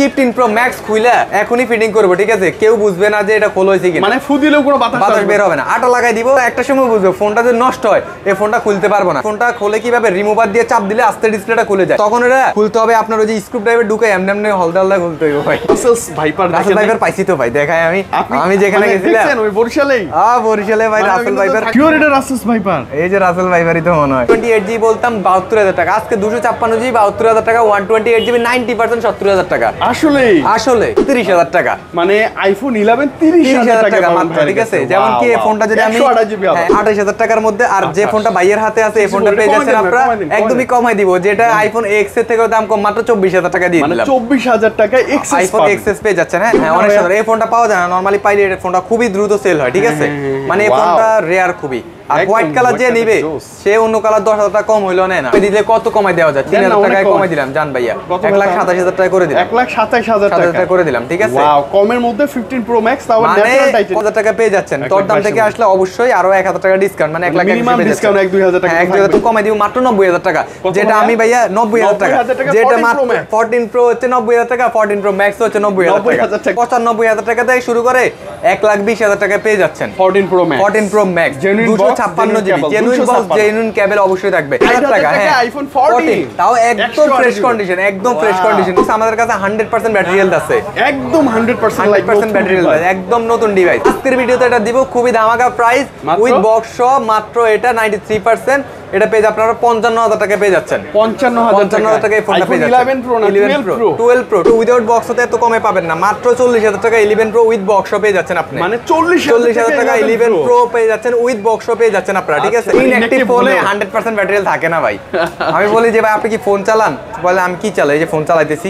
Fifteen pro max খুইলা এখনই fitting করব ঠিক আছে? কেউ বুঝবে না যে এটা খোল হয়েছে কিনা। মানে ফু দিলেও কোনো বাতাস বের হবে না। আটা লাগাই দিব একটা সময় বুঝবে ফোনটা যদি নষ্ট হয় এই ফোনটা খুলতে পারব না। ফোনটা খুলে কীভাবে? রিমুভার দিয়ে চাপ দিলে আস্তে ডিসপ্লেটা খুলে যায়। তখন এটা খুলতে হবে আপনার ওই যে স্ক্রু ড্রাইভার ঢুকে এমনি এমনি হলদে হলদে খুলতে হবে ভাই। ভাইপার রাসেল ভাইপার পাইছি তো ভাই দেখাই আমি। আমি যেখানে মানে গেছিলাম। ওই বরিশালেই? আ বরিশালে ভাই রাসেল ভাইপার কিওর এটা রাসেলস ভাইপার এই যে রাসেল ভাইপারই তো মনে হয়। টোয়েন্টি এইট জি বলতাম বাহাত্তর হাজার টাকা। আজকে দুশো ছাপ্পান্ন জি বাহাত্তর হাজার টাকা। One twenty eight GB ninety percent সত্তর হাজার টাকা। আসলে। তিরিশ হাজার টাকা। মানে আইফোন ইলেভেন তিরিশ তিরিশ হাজার টাকা মাত্র ঠিক আছে? যেমন কি এই ফোনটা যদি আমি জিবি আঠাশ হাজার টাকার মধ্যে আর যে ফোনটা ভাইয়ের হাতে আছে এই ফোনটা পেয়ে যাচ্ছেন আপনারা একদমই। কমাই দিব যেটা আইফোন এক্সের থেকেও দাম কম মাত্র চব্বিশ হাজার টাকা দিয়ে মানে দিলাম। চব্বিশ হাজার টাকা এক্সেস আইফোন এক্সএস পেয়ে যাচ্ছেন হ্যাঁ হ্যাঁ, অনেক সুন্দর। এই ফোনটা পাওয়া যায় না নরমালি পাইলে এই ফোনটা খুবই দ্রুত সেল হয় ঠিক আছে? মানে এই. ফোনটা রেয়ার খুবই। আর হোয়াইট কালার যে white নিবে colour জোস। সে অন্য কালার দশ হাজার টাকা কম হইল নেয় না। দিলে কত কমাই দেওয়া যায়? তিন হাজার টাকায় কমাই। কমাই দিলাম জান ভাইয়া। এক লাখ সাতাশ হাজার টাকা করে দিলাম। এক লাখ সাতাশ হাজার টাকা। টাকা করে দিলাম ঠিক আছে? কমের মধ্যে ফিফটিন প্রো ম্যাক্স মানে হাজার টাকা পেয়ে যাচ্ছেন? তোর দাম থেকে আসলে অবশ্যই আরও এক হাজার টাকা ডিসকাউন্ট মানে এক লাখ Minimum এক দুই হাজার টাকা এক হাজার থাকবে। কমাই দিব মাত্র নব্বই হাজার টাকা। যেটা আমি ভাইয়া নব্বই হাজার টাকা। যেটা মাত্র ফোরটিন প্রো হচ্ছে নব্বই হাজার টাকা ফোরটিন প্রো ম্যাক্স হচ্ছে নব্বই হাজার টাকা। পঁচানব্বই হাজার টাকা থেকে শুরু করে এক লাখ বিশ হাজার টাকা পেয়ে যাচ্ছেন। Fourteen pro max fourteen pro max ছাপ্পান্ন GB genuine box genuine cable অবশ্যই থাকবে। হাজার 1000 টাকা টাকা হ্যাঁ iPhone 14 তাও একদম ফ্রেশ কন্ডিশন একদম ফ্রেশ কন্ডিশন আমাদের কাছে হান্ড্রেড পার্সেন্ট ব্যাটারি হেলথ আছে। একদম hundred percent like 100% battery health একদম নতুন ডিভাইস আজকের ভিডিওতে এটা দিব খুবই ধামাকা প্রাইস উইথ বক্স সহ মাত্র এটা 93% এটা যাবেন আপনারা 55000 টাকা পেয়ে যাচ্ছেন। পঞ্চান্ন হাজার 55000 টাকা এই ফোনটা পেয়ে যাচ্ছেন। ইলেভেন প্রো না 11 twelve pro 12 pro without box হতে এত কমে পাবেন না। মাত্র 40000 টাকা 11 প্রো উইথ বক্স পেয়ে যাচ্ছেন আপনি। মানে চল্লিশ চল্লিশ হাজার টাকা ইলেভেন প্রো পেয়ে যাচ্ছেন উইথ বক্স পেয়ে যাচ্ছেন আপনারা ঠিক আছে? ইনঅ্যাক্টিভ ফোনে। হান্ড্রেড পার্সেন্ট ব্যাটারি থাকে না ভাই। আমি বলি যে ভাই আপনি কি ফোন চালান? বলে আমি কি চালাই? এই যে ফোন চালাইতেছি?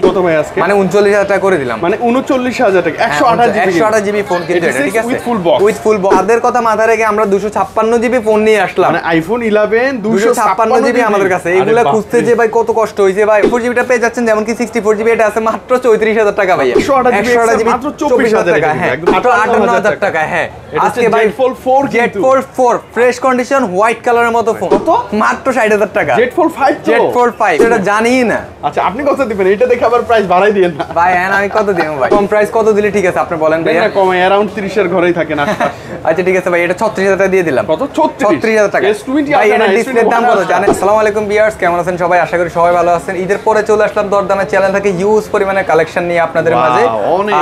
মানে উনচল্লিশ হাজার টাকা করে দিলাম। মানে উনচল্লিশ হাজার টাকা একশো হ্যাঁ, আঠাশ জিবি একশো আঠাশ জিবি ফোন কিন্তু ঠিক আছে? With full box with full box তাদের কথা মাথায় রেখে আমরা দুশো ছাপ্পান্ন জিবি ফোন নিয়ে আসলাম। মানে আইফোন ইলেভেন দুশো ছাপ্পান্ন জিবি আমাদের কাছে। এগুলা খুঁজতে যে ভাই কত কষ্ট হয়েছে ভাই। ফোর জিবিটা পেয়ে যাচ্ছেন যেমন কি সিক্সটি ফোর জিবি এটা আছে মাত্র চৌত্রিশ হাজার টাকা ভাই 128 জিবি মাত্র 24,000 টাকা হ্যাঁ আটান্ন হাজার টাকা। হ্যাঁ। আজকে ভাই Z 4 জেট কিন্তু। Four four fresh condition white কালারের মতো ফোন কত? মাত্র ষাট হাজার টাকা। Z four five Z four five এটা জানি না। আচ্ছা আপনি কত দিবেন? এটা দেখে আবার প্রাইস বাড়াই দিয়েন না। ভাই হ্যাঁ আমি কত দিব ভাই? কম প্রাইস কত দিলে ঠিক আছে আপনি বলেন ভাইয়া না কমে অ্যারাউন্ড তিরিশের ঘরেই থাকেন আশপাশ। আচ্ছা ঠিক আছে ভাই এটা ছত্রিশ হাজার টাকা দিয়ে দিলাম। কত? ছত্রিশ? ছত্রিশ হাজার টাকা। S20 ভাই এটা S21 ডিসপ্লের দাম কত? জানেন? আসসালামু আলাইকুম বিয়ার্স কেমন আছেন সবাই? আশা করি সবাই ভালো আছেন। ঈদের পরে চলে আসলাম দরদামের চ্যানেল থেকে। ইউজ পরিমাণে কালেকশন নিয়ে আপনাদের মাঝে।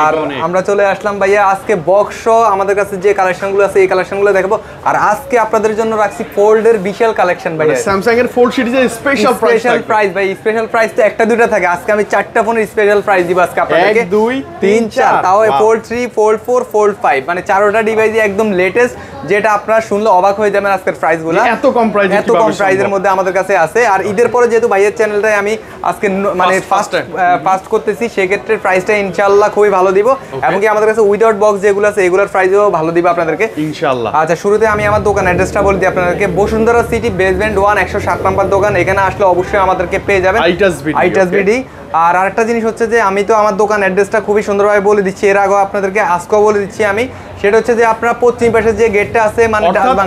আর আমরা চলে আসলাম ভাইয়া আজকে বক্স আমাদের কাছে যে কালেকশনগুলো আছে এই কালেকশনগুলো দেখাবো। আর আজকে আপনাদের জন্য রাখছি ফোল্ডের বিশাল কালেকশন ভাইয়া। স্যামসাং এর ফোর সিরিজের স্পেশাল প্রাইস স্পেশাল প্রাইস ভাই স্পেশাল প্রাইস তো একটা দুইটা থাকে। আজকে আমি চারটা ফোনের স্পেশাল প্রাইস দিব আজকে আপনাদেরকে। এক, দুই, তিন তিন, চার। চার। তাও Wow. Fold three fold four fold five মানে চারোটা ডিভাইসই একদম লেটেস্ট যেটা আপনারা শুনলে অবাক হয়ে যাবেন আজকের প্রাইসগুলো। এত কম এ এত কম প্রাইসের সম্ভব? মধ্যে আমাদের কাছে আছে। আর ঈদের পরে যেহেতু ভাইয়ের চ্যানেলটাই আমি আজকে মানে ফার্স্ট ফার্স্ট করতেছি সেক্ষেত্রে প্রাইসটা ইনশাআল্লাহ খুবই ভালো দিব। এবং কি আমাদের কাছে উইদাউট বক্স যেগুলো আছে এগুলোর প্রাইসও ভালো দিব আপনাদেরকে। ইনশাআল্লাহ। আচ্ছা শুরুতে আমি আমার দোকান অ্যাড্রেসটা বলে দিই আপনাদেরকে। বসুন্ধরা সিটি বেসমেন্ট ওয়ান একশো সাত নাম্বার দোকান। এখানে আসলে অবশ্যই আমাদেরকে পেয়ে যাবেন। আইটাস বিডি, আইটাস বিডি আর আরেকটা জিনিস হচ্ছে যে আমি তো আমার দোকান অ্যাড্রেসটা খুবই সুন্দরভাবে বলে দিচ্ছি। এর আগেও আপনাদেরকে আজকেও বলে দিচ্ছি আমি। সেটা হচ্ছে যে আপনার পশ্চিম পাশে যে গেটটা আছে মানে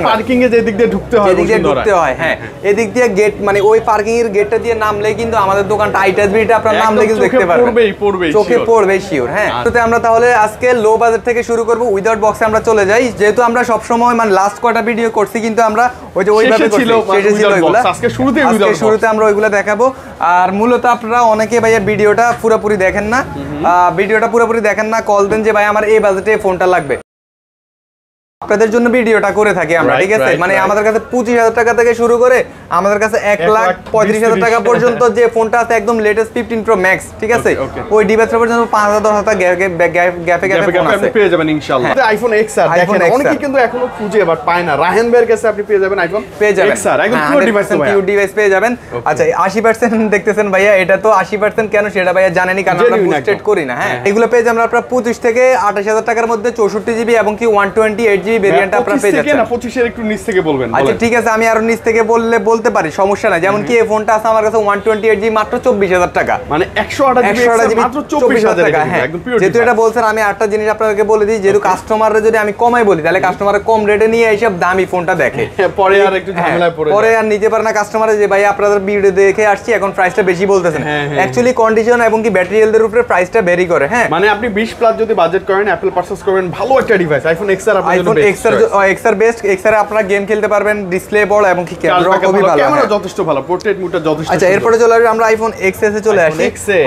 পার্কিং এ যে দিক দিয়ে ঢুকতে হয় যেদিক দিয়ে ঢুকতে হয় হ্যাঁ। এদিক দিয়ে গেট মানে ওই পার্কিং এর গেটটা দিয়ে নামলে কিন্তু আমাদের দোকানটা আইটাস বিডিটা আপনার নামলে কিন্তু দেখতে পারবেন। পড়বেই, পড়বেই, চোখে। পড়বে শিওর হ্যাঁ। তো আমরা তাহলে আজকে লো বাজেট থেকে শুরু করব উইদাউট বক্সে আমরা চলে যাই। যেহেতু আমরা সব সময় মানে লাস্ট কয়টা ভিডিও করছি কিন্তু আমরা ওই যে ওইভাবে ছিল আজকে শুরুতেই আজকে শুরুতে আমরা ওইগুলা দেখাবো। আর মূলত আপনারা অনেকে ভাইয়া ভিডিওটা পুরোপুরি দেখেন না। ভিডিওটা পুরোপুরি দেখেন না কল দেন যে ভাই আমার এই বাজেটে ফোনটা লাগবে। আপনাদের জন্য ভিডিওটা করে থাকি আমরা ঠিক আছে? মানে আমাদের কাছে পঁচিশ হাজার টাকা থেকে শুরু করে আমাদের কাছে এক লাখ পঁয়ত্রিশ হাজার টাকা পর্যন্ত যে ফোনটা আছে একদম লেটেস্ট ফিফটিন প্রো ম্যাক্স ঠিক আছে. ওই ডিভাইসটা পর্যন্ত পাঁচ হাজার দশ হাজার গ্যাপে গ্যাপে গ্যাপে ফোন আছে। পেয়ে যাবেন ইনশাআল্লাহ। আইফোন এক্স আর দেখেন কিন্তু এখনও খুঁজে বাট পায় না। রাহেন ভাইয়ের কাছে আপনি পেয়ে যাবেন আইফোন পেয়ে যাবেন। এক্স আর একদম পিওর ডিভাইস ডিভাইস পেয়ে যাবেন। আচ্ছা আশি পার্সেন্ট দেখতেছেন ভাইয়া এটা তো আশি পার্সেন্ট কেন সেটা ভাইয়া জানেনি কারণ আমরা বুস্টেড করি না হ্যাঁ। হ্যাঁ। এগুলো পেয়ে যাবেন আপনার পঁচিশ থেকে আঠাশ হাজার টাকার মধ্যে চৌষট্টি জিবি এবং কি one twenty eight GB variant আপনারা পেয়ে যাচ্ছেন? না 25 এর একটু নিচ থেকে বলবেন আচ্ছা ঠিক আছে আমি আরও নিচ থেকে বললে বলতে পারি সমস্যা নাই। যেমন কি এই ফোনটা আছে আমার কাছে ওয়ান টোয়েন্টি এইট জিবি মাত্র চব্বিশ হাজার টাকা। মানে 108 জিবি একশো জিবি মাত্র 24000 টাকা হ্যাঁ। যেহেতু এটা বলছেন আমি আটটা জিনিস আপনাকে বলে দিই যেহেতু কাস্টমাররা যদি আমি কমাই বলি তাহলে কাস্টমার কম রেটে নিয়ে এসে দামি ফোনটা দেখে। পরে আর একটু হ্যাঁ, ঝামেলায় পড়ে পরে আর নিতে পারে না কাস্টমারে যে ভাই আপনাদের ভিডিও দেখে আসছি এখন প্রাইসটা বেশি বলতেছেন। হ্যাঁ, হ্যাঁ, অ্যাকচুয়ালি কন্ডিশন এবং কি ব্যাটারি হেলথের উপরে প্রাইসটা ভেরি করে হ্যাঁ। মানে আপনি 20 প্লাস যদি বাজেট করেন অ্যাপল পারচেজ করবেন ভালো একটা ডিভাইস আইফোন এক্স আর আপনার জন্য এক্সআর এক্সআর বেস্ট এক্সআর আপনারা গেম খেলতে পারবেন ডিসপ্লে বড় এবং কি ক্যামেরা খুবই ভালো। ক্যামেরা হ্যাঁ। যথেষ্ট ভালো পোর্ট্রেট মুডটা যথেষ্ট আচ্ছা এরপরে চলে আসবে আমরা আইফোন এক্সএস এ চলে আসি।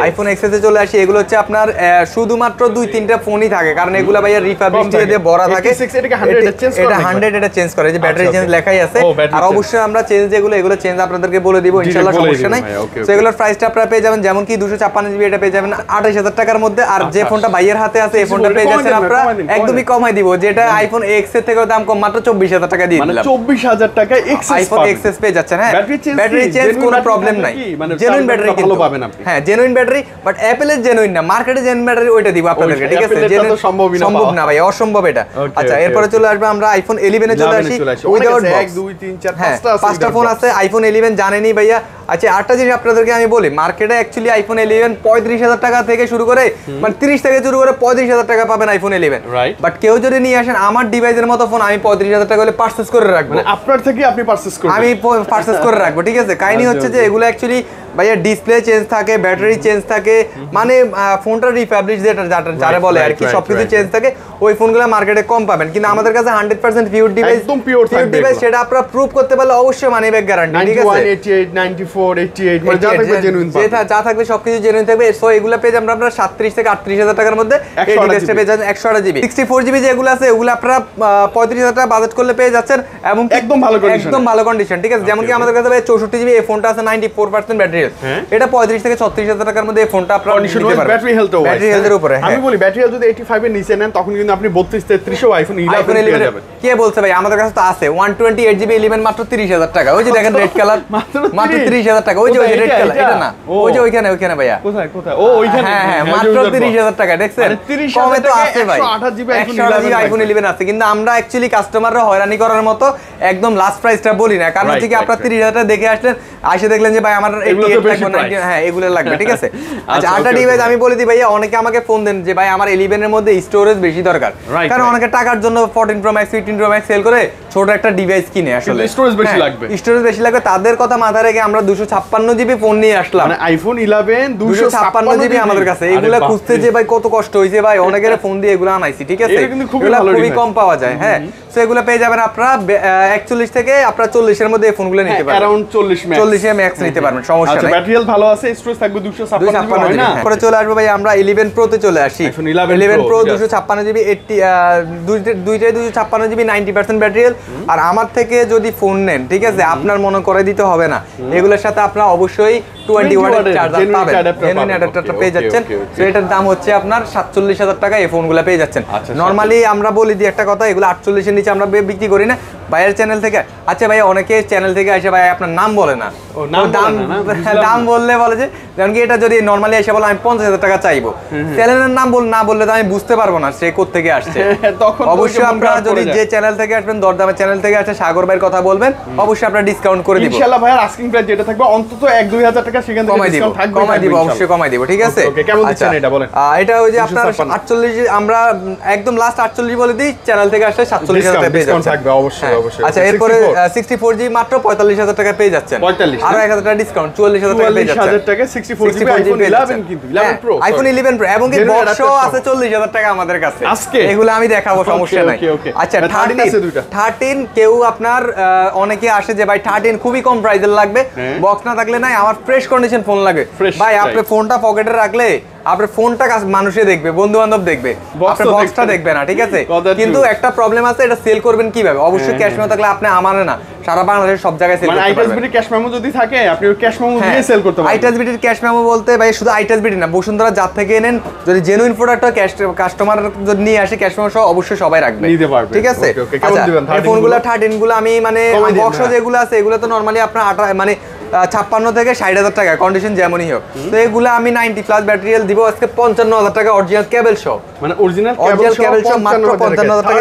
আইফোন এক্সএস এ চলে আসি এগুলো হচ্ছে আপনার শুধুমাত্র দুই তিনটা ফোনই থাকে কারণ এগুলো ভাইয়া রিপাবলিক দিয়ে দিয়ে ভরা থাকে। 86 এটাকে 100 এটা change করে এটা নাকি? 100 এটা চেঞ্জ করে যে ব্যাটারি চেঞ্জ লেখাই আছে। আর অবশ্যই আমরা চেঞ্জ যেগুলো এগুলো চেঞ্জ আপনাদেরকে বলে দিব ইনশাআল্লাহ সমস্যা নাই। তো এগুলোর প্রাইসটা আপনারা পেয়ে যাবেন যেমন কি 256 জিবি এটা পেয়ে যাবেন 28000 টাকার মধ্যে। আর যে আচ্ছা। ফোনটা ভাইয়ের হাতে আছে এই ফোনটা পেয়ে যাচ্ছেন আপনারা একদমই কমাই দিব যেটা আইফোন এক্স এর থেকেও দাম কম মাত্র 24000 টাকা দিয়ে দিলাম। 24000 টাকায় এক্সেস আইফোন এক্সএস পেয়ে যাচ্ছেন হ্যাঁ? ব্যাটারি চেঞ্জ কোনো প্রবলেম নাই। মানে জেনুইন ব্যাটারি ভালো পাবেন আপনি। হ্যাঁ জেনুইন ব্যাটারি বাট অ্যাপেলের জেনুইন না মার্কেটে জেনুইন ব্যাটারি ওইটা দিব আপনাদেরকে ঠিক আছে? Apple-এরটা তো Genuine- সম্ভবই না সম্ভব না ভাই অসম্ভব এটা। আচ্ছা এরপরে চলে আসবে আমরা আইফোন 11 এ চলে আসি। উইদাউট হ্যাঁ পাঁচটা ফোন আছে আইফোন 11 জানেনই ভাইয়া। আচ্ছা আটটা জিনিস আপনাদেরকে আমি বলি। মার্কেটে অ্যাকচুয়ালি আইফোন 11 পঁয়ত্রিশ হাজার টাকা থেকে শুরু করে মানে 30 থেকে শুরু করে পঁয়ত্রিশ হাজার টাকা পাবেন আইফোন 11 বাট কেউ যদি নিয়ে আসেন আমার ডিভাইসের মতো ফোন আমি পঁয়ত্রিশ হাজার টাকা হলে পার্সেস করে রাখব। মানে আপনার থেকে আপনি পার্সেস করবেন। আমি পার্সেস করে রাখব ঠিক আছে? কাহিনী আচ্ছা, হচ্ছে যে এগুলো অ্যাকচুয়ালি ভাইয়া ডিসপ্লে চেঞ্জ থাকে ব্যাটারি চেঞ্জ থাকে মানে ফোনটা রিফ্যাবলিশ যেটা যাটা- যারা বলে আর কি right, সবকিছু চেঞ্জ থাকে ওই ফোনগুলো মার্কেটে কম পাবেন। কিন্তু আমাদের কাছে হান্ড্রেড পার্সেন্ট পিওর ডিভাইস একদম pure থাকবে ডিভাইস সেটা আপনারা প্রুভ করতে পারলে অবশ্যই মানি ব্যাক গ্যারান্টি ঠিক 91 আছে 88 94 88 মানে যা থাকবে জেনুইন যে থা- যা থাকবে সবকিছু জেনুইন থাকবে। সো এগুলো পেয়ে আমরা আপনারা সাতত্রিশ থেকে আটত্রিশ হাজার টাকার মধ্যে এই ডিভাইসটা পেয়ে যাচ্ছেন একশো আট জিবি সিক্সটি ফোর জিবি যেগুলো আছে ওগুলো আপনারা পঁয়ত্রিশ হাজার টাকা বাজেট করলে পেয়ে যাচ্ছেন এবং একদম ভালো একদম ভালো কন্ডিশন ঠিক আছে? যেমন কি আমাদের কাছে চৌষট্টি জিবি এই ফোনটা আছে নাইনটি ফোর পার্সেন্ট ব্যাটারি হ্যাঁ। এটা পঁয়ত্রিশ থেকে ছত্রিশ হাজার টাকার মধ্যে এই ফোনটা আপনারা নিতে পারবেন। ব্যাটারি হেলথ ব্যাটারি হেলথের উপরে আমি বলি ব্যাটারি হেলথ যদি 85 এর নিচে নেন তখন কিন্তু আপনি 32 33 ও আইফোন 11 পেয়ে যাবেন। কে বলছে ভাই? আমাদের কাছে তো আছে। One twenty eight GB eleven মাত্র তিরিশ হাজার টাকা। ওই যে দেখেন রেড কালার মাত্র মাত্র 30 হাজার টাকা। ওই যে ওই রেড কালার এটা? না। ওই যে ওইখানে ওইখানে ভাইয়া। কোথায় কোথায়? ও ওইখানে। হ্যাঁ হ্যাঁ হ্যাঁ, মাত্র টাকা দেখছেন? মানে 30,000 কমে তো আছে ভাই। 128 জিবি 128 জিবি 11 আছে। কিন্তু আমরা অ্যাকচুয়ালি কাস্টমাররা হয়রানি করার মতো একদম লাস্ট প্রাইসটা বলি না। কারণ হচ্ছে কি আপনার তিরিশ হাজার টাকা দেখে আসলেন এসে দেখলেন যে ভাই আমার এগুলো তো 88 বেশি লাগবে price। 90 হ্যাঁ এগুলো লাগবে ঠিক আছে? আচ্ছা, আচ্ছা আটা ডিভাইস আমি বলে দিই ভাইয়া অনেকে আমাকে ফোন দেন যে ভাই আমার ইলেভেনের মধ্যে স্টোরেজ বেশি দরকার। কারণ অনেকে টাকার জন্য fourteen pro max fifteen pro max sell করে ছোট একটা ডিভাইস কিনে আসলে। storage বেশি লাগবে। স্টোরেজ বেশি লাগবে তাদের কথা মাথায় রেখে আমরা দুশো ছাপ্পান্ন জিবি ফোন নিয়ে আসলাম। মানে আইফোন 11 দুশো ছাপ্পান্ন জিবি আমাদের কাছে। এগুলা খুঁজতে যে ভাই কত কষ্ট হয়েছে ভাই অনেকের ফোন দিয়ে এগুলো আনাইছি ঠিক আছে? এগুলা খুবই। কম পাওয়া যায় হ্যাঁ। তো এগুলো পেয়ে যাবেন আপনারা একচল্লিশ থেকে আপনারা চল্লিশের মধ্যে এই ফোনগুলো নিতে পারবেন। অ্যারাউন্ড 40 ম্যাক্স চল্লিশে ম্যাক্স নিতে পারবেন সমস্যা আচ্ছা নাই। ব্যাটারি হেলথ ভালো আছে স্টোরেজ থাকবে 256 দুশো জিবি ছাপ্পান্ন জিবি না? পরে চলে আসব ভাই আমরা ইলেভেন প্রোতে চলে আসি। iPhone 11 eleven pro. দুশো ছাপ্পান্ন জিবি এইটটি দুইটাই দুশো ছাপ্পান্ন জিবি নাইনটি পার্সেন্ট ব্যাটারি আর আমার থেকে যদি ফোন নেন ঠিক আছে? আপনার মনে করে দিতে হবে না। এগুলোর সাথে আপনারা অবশ্যই টোয়েন্টি 20 ওয়াটের চার্জার পাবেন। জেনুইন অ্যাডাপ্টারটা পেয়ে যাচ্ছেন. তো এটার দাম হচ্ছে আপনার সাতচল্লিশ হাজার টাকা এই ফোনগুলো পেয়ে যাচ্ছেন। আচ্ছা, নর্মালি আমরা বলি দিই একটা কথা এগুলো আটচল্লিশের নিচে আমরা বে- বিক্রি করি না। ভাইয়ের চ্যানেল থেকে। আচ্ছা ভাই অনেকে চ্যানেল থেকে এসে ভাই আপনার নাম বলে না। দাম বললে বলে যে যেমন কি এটা যদি নর্মালি এসে বলে আমি পঞ্চাশ হাজার টাকা চাইব। চ্যানেলের নাম বল না বললে তো আমি বুঝতে পারব না সে থেকে আসছে। তখন অবশ্যই আপনারা যদি যে চ্যানেল থেকে আসবেন দরদামের চ্যানেল থেকে আসে সাগর ভাইয়ের কথা বলবেন অবশ্যই আপনারা ডিসকাউন্ট করে দিব। ইনশাআল্লাহ ভাইয়ার আস্কিং প্রাইস যেটা থাকবে অন্তত 1 2000 টাকা সেখান থেকে ডিসকাউন্ট থাকবে কমাই দিব অবশ্যই কমাই দিব ঠিক আছে? Okay, কেমন দিচ্ছেন আচ্ছা, এটা বলেন? এটা ওই যে আপনার 256 আটচল্লিশ আমরা একদম লাস্ট আটচল্লিশ বলে দিই চ্যানেল থেকে আসলে সাতচল্লিশ হাজার টাকা পেয়ে discount যাচ্ছেন থাকবে। অবশ্যই। আচ্ছা এরপরে 64 সিক্সটি মাত্র পঁয়তাল্লিশ হাজার টাকা পেয়ে যাচ্ছেন 45 না? আরও এক হাজার টাকা ডিসকাউন্ট চুয়াল্লিশ হাজার টাকা পেয়ে যাচ্ছেন 44000 টাকা 64 জিবি আইফোন 11 কিন্তু 11 প্রো আইফোন ইলেভেন প্রো এবং কি বক্সও আছে সহ। চল্লিশ হাজার টাকা আমাদের কাছে আজকে? এগুলো আমি দেখাবো সমস্যা নাই. আচ্ছা না, 13 থার্টিন আছে দুইটা। থার্টিন কেউ আপনার অনেকে আসে যে ভাই থার্টিন খুবই কম প্রাইসের লাগবে হ্যাঁ। বক্স না থাকলে নাই আমার ফ্রেশ কন্ডিশন ফোন লাগে ভাই আপনি ফোনটা পকেটে রাখলে আপনার ফোনটা মানুষে দেখবে বন্ধু বান্ধব দেখবে আপনার বক্সটা দেখবে। না ঠিক আছে কিন্তু একটা প্রবলেম আছে এটা সেল করবেন কীভাবে অবশ্যই হ্যাঁ, ক্যাশ মেমো থাকলে আপনি আমারে না সারা বাংলাদেশের সব জায়গায় সেল মানে করতে পারবেন বিটি ক্যাশ মেমো যদি থাকে আপনি ওই ক্যাশ মেমো হ্যাঁ, দিয়ে সেল করতে পারবেন আইটাস বিটির ক্যাশ মেমো বলতে ভাই শুধু আইটাস বিটি না বসুন্ধরা যার থেকে নেন যদি জেনুইন প্রোডাক্ট হয় ক্যাশ কাস্টমার যদি নিয়ে আসে ক্যাশ মেমো সহ অবশ্যই সবাই রাখবে নিতে পারবে। ঠিক আছে আচ্ছা? এই 13 ফোনগুলো গুলো? আমি মানে বক্স হ্যাঁ। যেগুলো আছে এগুলো তো নর্মালি আপনার মানে ছাপ্পান্ন থেকে ষাট হাজার টাকা কন্ডিশন যেমনই হোক। তো এগুলো আমি নাইনটি প্লাস ব্যাটারিয়াল দিব আজকে পঞ্চান্ন হাজার টাকা অরিজিনাল কেবল সহ মানে অরিজিনাল অরিজিনাল কেবল সহ মাত্র পঞ্চান্ন হাজার টাকা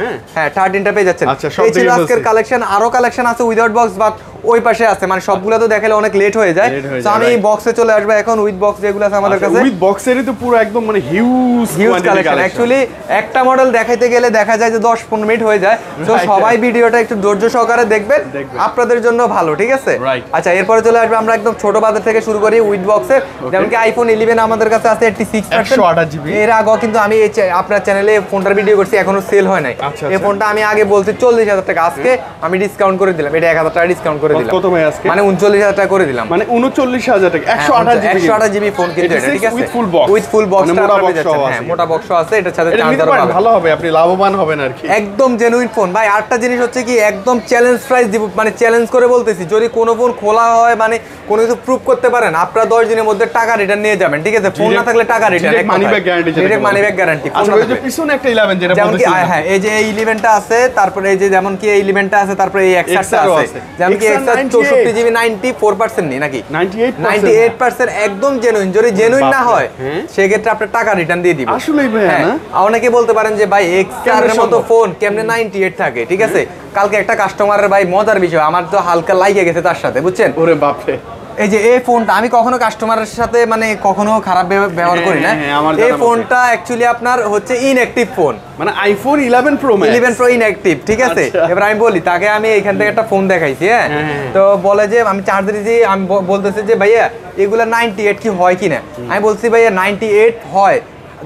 হ্যাঁ। হ্যাঁ থার্টিনটা পেয়ে যাচ্ছেন। আচ্ছা, এই ছিল আজকের কালেকশন আরও কালেকশন আছে উইদাউট বক্স বাট ওই পাশে আছে মানে সবগুলো তো দেখালে অনেক লেট হয়ে যায়। তো আমি. বক্সে চলে আসব এখন উইথ বক্স যেগুলো আছে আমাদের কাছে। উইথ বক্সেরই তো পুরো একদম মানে হিউজ হিউজ কালেকশন অ্যাকচুয়ালি একটা মডেল দেখাইতে গেলে দেখা যায় যে দশ পনেরো মিনিট হয়ে যায়। তো সবাই ভিডিওটা একটু ধৈর্য সহকারে দেখবেন। আপনাদের জন্য ভালো ঠিক আছে? আচ্ছা এরপরে চলে আসবে আমরা একদম ছোট বাজার থেকে শুরু করি উইথ বক্সে যেমন কি আইফোন ইলেভেন আমাদের কাছে আছে এইটটি সিক্স 128 এর আগেও কিন্তু আমি এই আপনার চ্যানেলে ফোনটার ভিডিও করছি এখনও সেল হয় নাই। আচ্ছা, এই আচ্ছা। ফোনটা আমি আগে বলছি চল্লিশ হাজার টাকা। আজকে আমি ডিসকাউন্ট করে দিলাম। এটা এক হাজার টাকা ডিসকাউন্ট করে দিলাম কত ভাই আজকে? মানে উনচল্লিশ হাজার টাকা করে দিলাম। মানে উনচল্লিশ হাজার টাকা একশো আঠাশ জিবি একশো আঠাশ জিবি ফোন কিন্তু এটা ঠিক আছে? With full box with full box মোটা বক্স হ্যাঁ মোটা বক্স আছে সাথে এটা নিতে চার্জারও পাবেন। ভালো হবে আপনি লাভবান হবেন আর কি। একদম জেনুইন ফোন ভাই আরেকটা জিনিস হচ্ছে কি একদম চ্যালেঞ্জ প্রাইস দিব মানে চ্যালেঞ্জ করে বলতেছি যদি কোনো ফোন খোলা হয় মানে কোনো কিছু প্রুফ করতে পারেন আপনারা দশ দিনের মধ্যে টাকা রিটার্ন নিয়ে যাবেন ঠিক আছে? ফোন না থাকলে টাকা রিটার্ন back guarantee যেটাকে ডিরেক্ট মানি ব্যাক গ্যারান্টি আচ্ছা ওই যে পিছনে একটা ইলেভেন যেটা যেমন কি হ্যাঁ এই যে এই ইলেভেনটা আছে তারপরে এই যে যেমন কি এই ইলেভেনটা আছে তারপরে এই এক্সারটা আছে আছে। যেমন কি XR এক্সার 98 চৌষট্টি জিবি নাইনটি ফোর পার্সেন্ট নেই নাকি? Ninety eight percent. একদম জেনুইন যদি জেনুইন না হয় হ্যাঁ। সেক্ষেত্রে আপনার টাকা রিটার্ন দিয়ে দিবেন আসলেই ভাই হ্যাঁ। অনেকে বলতে পারেন যে ভাই মতো ফোন কেমনে 98 থাকে? ঠিক আছে? কালকে একটা কাস্টমারের ভাই মজার বিষয় আমার তো হালকা লাইগে গেছে তার সাথে বুঝছেন? ওরে বাপরে। এই যে এই ফোনটা আমি কখনো কাস্টমারের সাথে মানে কখনো খারাপ ব্যবহার হ্যাঁ, করি না। হ্যাঁ, এই ফোনটা অ্যাকচুয়ালি আপনার হচ্ছে ইনঅ্যাক্টিভ ফোন মানে iPhone eleven pro eleven pro inactive ঠিক আছে? আচ্ছা। এবার আমি বলি তাকে আমি এখান থেকে একটা ফোন দেখাইছি হ্যাঁ? হ্যাঁ। তো বলে যে আমি চার্জ দিয়েছি আমি বলতেছি যে ভাইয়া এগুলা নাইনটি এইট কি হয় কিনা? আমি বলছি ভাইয়া নাইনটি এইট হয়।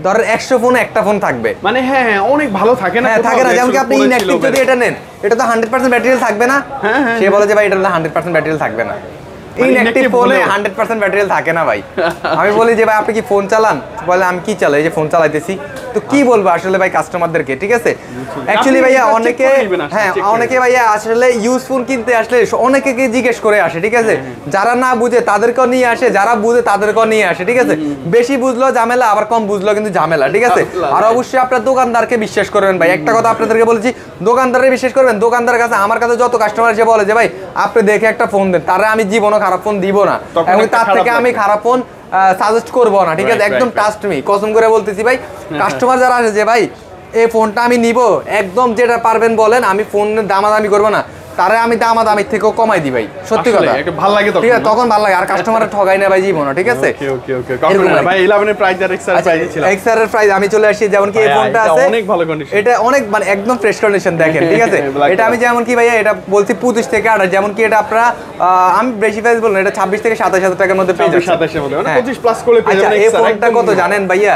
ধরেন একশো ফোন একটা ফোন থাকবে। মানে হ্যাঁ হ্যাঁ অনেক ভালো থাকে না থাকে না। যেমন কি আপনি ইনঅ্যাক্টিভ যদি এটা নেন এটা তো হান্ড্রেড পার্সেন্ট ব্যাটারি থাকবে না। সে বলে যে ভাই এটা হান্ড্রেড পার্সেন্ট ব্যাটারি থাকবে না। ইনঅ্যাক্টিভ ফোনে হলেও। হান্ড্রেড পার্সেন্ট ব্যাটারি থাকে না ভাই। আমি বলি যে ভাই আপনি কি ফোন চালান? বলে আমি কি চালাই? এই যে ফোন চালাইতেছি। তো কি বলব আসলে ভাই কাস্টমারদেরকে ঠিক আছে? অ্যাকচুয়ালি ভাইয়া অনেকে হ্যাঁ অনেকে ভাইয়া আসলে ইউজফুল কিনতে আসলে অনেকে জিজ্ঞেস করে আসে ঠিক আছে? যারা না বুঝে তাদেরকেও নিয়ে আসে যারা বুঝে তাদেরকেও নিয়ে আসে ঠিক আছে? বেশি বুঝলো ঝামেলা আবার কম বুঝলো কিন্তু ঝামেলা ঠিক আছে? আর অবশ্যই আপনার দোকানদারকে বিশ্বাস করবেন ভাই। একটা কথা আপনাদেরকে বলেছি দোকানদারে বিশ্বাস করবেন দোকানদারের কাছে আমার কাছে যত কাস্টমার এসে বলে যে ভাই আপনি দেখে একটা ফোন দেন তারা আমি জীবনও খারাপ ফোন দিব না। এবং তার থেকে আমি খারাপ ফোন সাজেস্ট করব না ঠিক আছে? একদম টাস্ট মি কসম করে বলতেছি ভাই কাস্টমার যারা আসে যে ভাই এই ফোনটা আমি নিব একদম যেটা পারবেন বলেন আমি ফোন দামাদামি করব না। তারে আমি দামাদামি থেকেও কমাই দিই ভাই সত্যি কথা। ভালো লাগে তখন, ঠিক আছে তখন ভালো লাগে আর কাস্টমারের ঠগাই না ভাই জীবন ঠিক আছে? ওকে ওকে ওকে। ভাই 11 এর প্রাইস আর এক্সট্রা আচ্ছা প্রাইস ছিল এক্সআর এর প্রাইস আমি চলে আসি যেমন কি এই ফোনটা আছে অনেক ভালো condition। এটা অনেক মানে একদম ফ্রেশ কন্ডিশন দেখেন ঠিক আছে? এটা আমি যেমন কি ভাইয়া এটা বলছি পঁচিশ থেকে আঠাশ যেমন কি এটা আপনারা আমি বেশি প্রাইস বলব এটা ছাব্বিশ থেকে সাতাশ হাজার টাকার মধ্যে পেয়ে যাচ্ছে 27 এ বলে, মানে হ্যাঁ। 25 plus করলে পেয়ে আচ্ছা যাবেন এই ফোনটা কত জানেন ভাইয়া?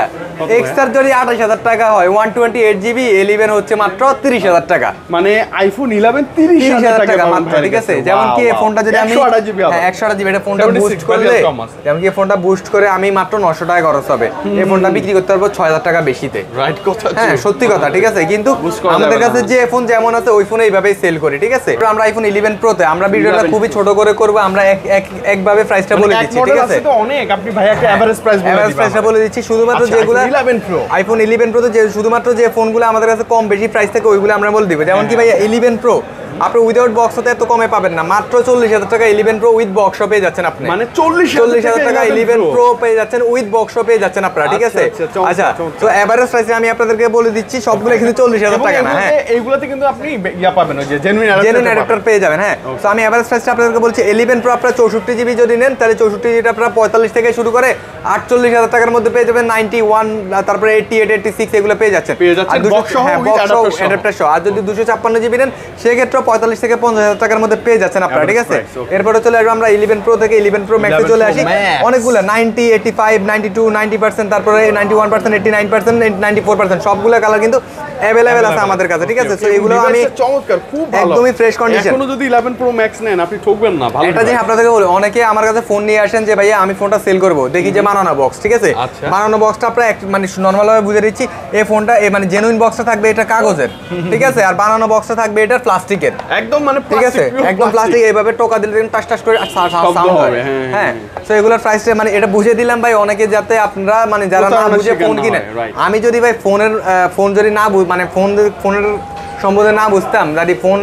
এক্সআর যদি আঠাশ হাজার টাকা হয় one twenty eight GB eleven হচ্ছে মাত্র তিরিশ হাজার টাকা। মানে আইফোন 11 30 তিরিশ হাজার হাজার টাকা মাত্র ঠিক আছে? যেমন কি ফোনটা যদি আমি 128 GB হ্যাঁ আবার। একশো আট জিবি এটা ফোনটা বুস্ট করলে যেমন কি ফোনটা বুস্ট করে আমি মাত্র নশো টাকা খরচ হবে। এই ফোনটা বিক্রি করতে পারব ছয় হাজার টাকা বেশিতে। রাইট কথা হ্যাঁ সত্যি কথা ঠিক আছে? কিন্তু আমাদের কাছে যে ফোন যেমন আছে ওই ফোনে এইভাবেই সেল করি ঠিক আছে? আমরা আইফোন ইলেভেন প্রোতে আমরা ভিডিওটা খুবই ছোট করে করব আমরা এক এক- একভাবে প্রাইসটা বলে দিচ্ছি ঠিক আছে আছে? অনেক আপনি ভাই একটা এভারেজ প্রাইস বলে প্রাইসটা বলে দিচ্ছি শুধুমাত্র যেগুলো iPhone 11 Pro। আইফোন ইলেভেন প্রোতে যে শুধুমাত্র যে ফোনগুলো আমাদের কাছে কম বেশি প্রাইস থেকে ওইগুলো আমরা বলে দিব। যেমন কি ভাইয়া ইলেভেন প্রো আপনি উইদাউট বক্স হতে এত কমে পাবেন না। মাত্র চল্লিশ হাজার টাকা ইলেভেন প্রো উইথ বক্স পেয়ে যাচ্ছেন আপনি। মানে 40 চল্লিশ হাজার টাকা ইলেভেন প্রো পেয়ে যাচ্ছেন উইথ বক্স পেয়ে যাচ্ছেন আপনারা ঠিক আচ্ছা, আছে? আচ্ছা, আচ্ছা চমৎকার। তো এভারেজ প্রাইসে আমি আপনাদেরকে বলে দিচ্ছি সবগুলো কিন্তু চল্লিশ হাজার টাকা না হ্যাঁ। এইগুলাতে কিন্তু আপনি ইয়া পাবেন ওই যে জেনুইন জেনুইন অ্যাডাপ্টার পেয়ে যাবেন হ্যাঁ। তো আমি এভারেজ প্রাইসটা আপনাদেরকে বলছি ইলেভেন প্রো আপনারা চৌষট্টি জিবি যদি নেন তাহলে চৌষট্টি জিবি আপনারা পঁয়তাল্লিশ থেকে শুরু করে আটচল্লিশ হাজার টাকার মধ্যে পেয়ে যাবেন নাইনটি ওয়ান তারপরে এইটটি এইট এইটটি সিক্স এগুলো পেয়ে যাচ্ছেন। পেয়ে সহ সহ। আর যদি দুশো ছাপ্পান্ন জিবি নেন সেক্ষেত্রে পঁয়তাল্লিশ থেকে পঞ্চাশ হাজার টাকার মধ্যে পেয়ে যাচ্ছেন আপনারা ঠিক আছে? এরপরে চলে আসব আমরা ইলেভেন প্রো থেকে ইলেভেন প্রো ম্যাক্সে চলে আসি। অনেকগুলো ninety eighty five ninety two ninety percent তারপরে ninety one percent eighty nine percent ninety four percent সবগুলো কালার কিন্তু অ্যাভেলেবেল আছে আমাদের কাছে ঠিক আছে? তো এগুলো আমি চমৎকার খুব একদমই fresh condition। এখনও যদি 11 প্রো ম্যাক্স নেন আপনি ঠকবেন না ভালো একটা জিনিস আপনাদেরকে বলি অনেকে আমার কাছে ফোন নিয়ে আসেন যে ভাইয়া আমি ফোনটা সেল করব। দেখি যে বানানো বক্স ঠিক আছে। বানানো বক্সটা আপনারা মানে নর্মাল ভাবে বুঝে দিচ্ছি এই ফোনটা মানে জেনুইন বক্সটা থাকবে এটা কাগজের ঠিক আছে? আর বানানো বক্সটা থাকবে এটা প্লাস্টিকের একদম মানে ঠিক আছে? একদম প্লাস্টিক এইভাবে টোকা দিলে টাস টাস করে সাউন্ড হবে হ্যাঁ, হ্যাঁ হ্যাঁ, এগুলোর প্রাইসটা মানে এটা বুঝে দিলাম ভাই অনেকে যাতে আপনারা মানে যারা না বুঝে ফোন কিনেন আমি যদি ভাই ফোনের ফোন যদি না মানে ফোন ফোনের সম্বন্ধে না বুঝতাম যদি ফোন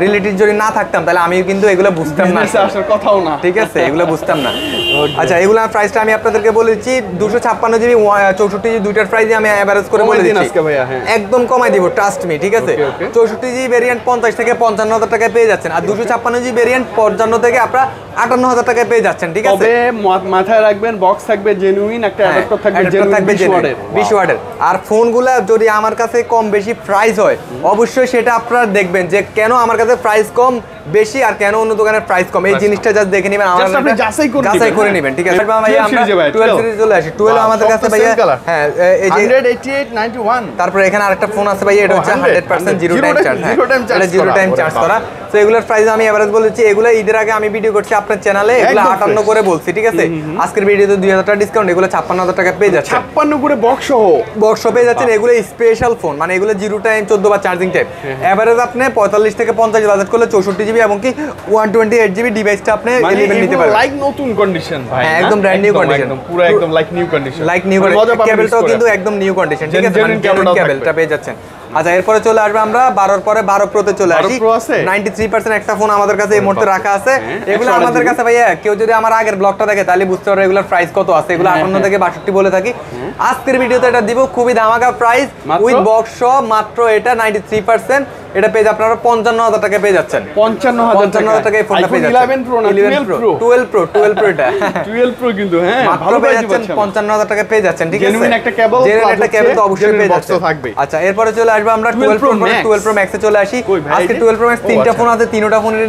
রিলেটিভ যদি না থাকতাম তাহলে আমি কিন্তু এগুলো বুঝতাম না। কথাও না। ঠিক আছে এগুলো বুঝতাম না। আচ্ছা এগুলো প্রাইসটা আমি আপনাদেরকে বলেছি দুশো ছাপ্পান্ন জিবি চৌষট্টি জিবি দুইটার প্রাইস আমি অ্যাভারেজ করে বলে দিচ্ছি। হ্যাঁ। একদম কমাই দিব ট্রাস্ট মি ঠিক আছে. চৌষট্টি জিবি ভেরিয়েন্ট পঞ্চাশ থেকে পঞ্চান্ন হাজার টাকায় পেয়ে যাচ্ছেন আর দুশো ছাপ্পান্ন জিবি ভেরিয়েন্ট পঞ্চান্ন থেকে আপনারা আটান্ন হাজার টাকায় পেয়ে যাচ্ছেন ঠিক আছে? মাথায় রাখবেন বক্স থাকবে জেনুইন একটা হ্যাঁ, অ্যাডাপ্টার থাকবে থাকবে 20 genuine, ওয়াটের 20 ওয়াটের আর ফোনগুলা যদি আমার কাছে কম বেশি প্রাইস হয় অবশ্যই সেটা আপনারা দেখবেন যে কেন আমার কাছে প্রাইস কম বেশি আর কেন অন্য দোকানের প্রাইস কম। এই জিনিসটা জাস্ট দেখে নেবেন। আমার যাচাই করে করে। নেবেন ঠিক আছে? 12 ভাইয়া আমরা series এ ভাই, 12 12 সিরিজ চলে আসি। 12 আমাদের কাছে color। হ্যাঁ এই যে 188 91 তারপরে এখানে আরেকটা ফোন আছে ভাই এটা হচ্ছে 100, 100% zero time charge zero time charge এটা জিরো টাইম চার্জ করা। তো এগুলোর প্রাইস আমি এভারেজ বলেছি এগুলো ঈদের আগে আমি ভিডিও করছি আপনার চ্যানেলে এগুলো একদম আটান্ন fresh। করে বলছি ঠিক আছে? আজকের ভিডিওতে দুই হাজার টাকা ডিসকাউন্ট এগুলো ছাপ্পান্ন হাজার টাকা পেয়ে যাচ্ছে 56 করে বক্স সহ। বক্স পেয়ে যাচ্ছেন এগুলো স্পেশাল ফোন মানে এগুলো জিরো টাইম চোদ্দ বা চার্জিং টাইপ এভারেজ আপনি পঁয়তাল্লিশ থেকে পঞ্চাশ বাজেট করলে চৌষট্টি জিবি এবং কি ওয়ান টোয়েন্টি এইট জিবি ডিভাইসটা আপনি মানে নিতে পারবেন। লাইক নতুন কন্ডিশন ভাই। হ্যাঁ, একদম ব্র্যান্ড নিউ কন্ডিশন একদম পুরো একদম like new condition like new কেবলটাও কিন্তু একদম নিউ কন্ডিশন ঠিক আছে? টাও কেবলটা পেয়ে যাচ্ছেন। আচ্ছা এরপরে চলে আসবে আমরা বারোর পরে বারো প্রোতে চলে আসি। নাইনটি থ্রি পার্সেন্ট একটা ফোন আমাদের কাছে এই মুহূর্তে রাখা আছে। হ্যাঁ, এগুলো আমাদের কাছে ভাইয়া কেউ যদি আমার আগের ব্লগটা দেখে তাহলে বুঝতে পারবে এগুলোর প্রাইস কত আছে। এগুলো হ্যাঁ, আটান্ন থেকে বাষট্টি বলে থাকি। আজকের ভিডিওতে এটা দিব খুবই ধামাকা প্রাইস উইথ বক্স মাত্র এটা নাইনটি থ্রি পার্সেন্ট এটা পেয়ে আপনারা পঞ্চান্ন হাজার টাকা পেয়ে যাচ্ছেন। পঞ্চান্ন হাজার টাকা। এই ফোনটা পেয়ে যাচ্ছেন। প্রো না? Pro twelve pro twelve pro এটা। 12 প্রো কিন্তু হ্যাঁ ভালো পেয়ে যাচ্ছেন পঞ্চান্ন হাজার টাকা পেয়ে যাচ্ছেন ঠিক আছে? একটা cable একটা কেবল তো অবশ্যই পেয়ে যাচ্ছেন। আচ্ছা এরপরে চলে আসবে আমরা 12 প্রো ম্যাক্সে চলে আসি। আজকে এই যে- টুয়েলভ প্রো ম্যাক্স তিনটা আচ্ছা। ফোন আছে তিনটা ফোনের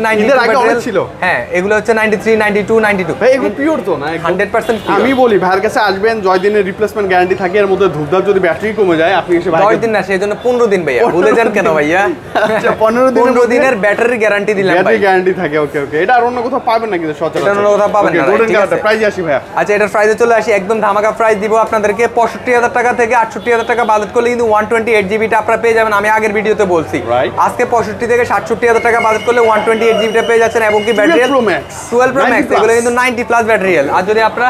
ছিল। হ্যাঁ এগুলো হচ্ছে ninety three ninety two ninety two ভাই এগুলো পিওর তো না একদম? হান্ড্রেড পার্সেন্ট আমি বলি ভাইয়ের কাছে আসবেন দিনের রিপ্লেসমেন্ট গ্যারান্টি থাকে এর মধ্যে ধূপধাপ যদি ব্যাটারি কমে যায় আপনি এসে দশ ভাইকে দিন না সেই জন্য পনেরো দিন ভাইয়া। ভুলে যান কেন ভাইয়া? আচ্ছা, 15 দিনের পনেরো দিনের ব্যাটারি গ্যারান্টি দিলাম ভাই। ব্যাটারি গ্যারান্টি থাকে ওকে ওকে এটা আর অন্য কোথাও পাবেন না কিন্তু সচরাচর? এটা অন্য কোথাও পাবেন না, গোল্ডেন কালারটা প্রাইস আসি ভাইয়া। আচ্ছা এটার প্রাইসে চলে আসি। একদম ধামাকা প্রাইস দিব আপনাদেরকে। পঁয়ষট্টি হাজার টাকা থেকে আটষট্টি হাজার টাকা বাজেট করলে কিন্তু ওয়ান টোয়েন্টি এইট জিবিটা আপনারা পেয়ে যাবেন আমি আগের ভিডিওতে বলছি। আজকে পঁয়ষট্টি থেকে সাতষট্টি হাজার টাকা বাজেট করলে ওয়ান টোয়েন্টি এইট জিবিটা পেয়ে যাচ্ছেন এবং কি ব্যাটারি টুয়েলভ প্রো ম্যাক্স এগুলো কিন্তু নাইনটি প্লাস ব্যাটারি আর যদি আপনারা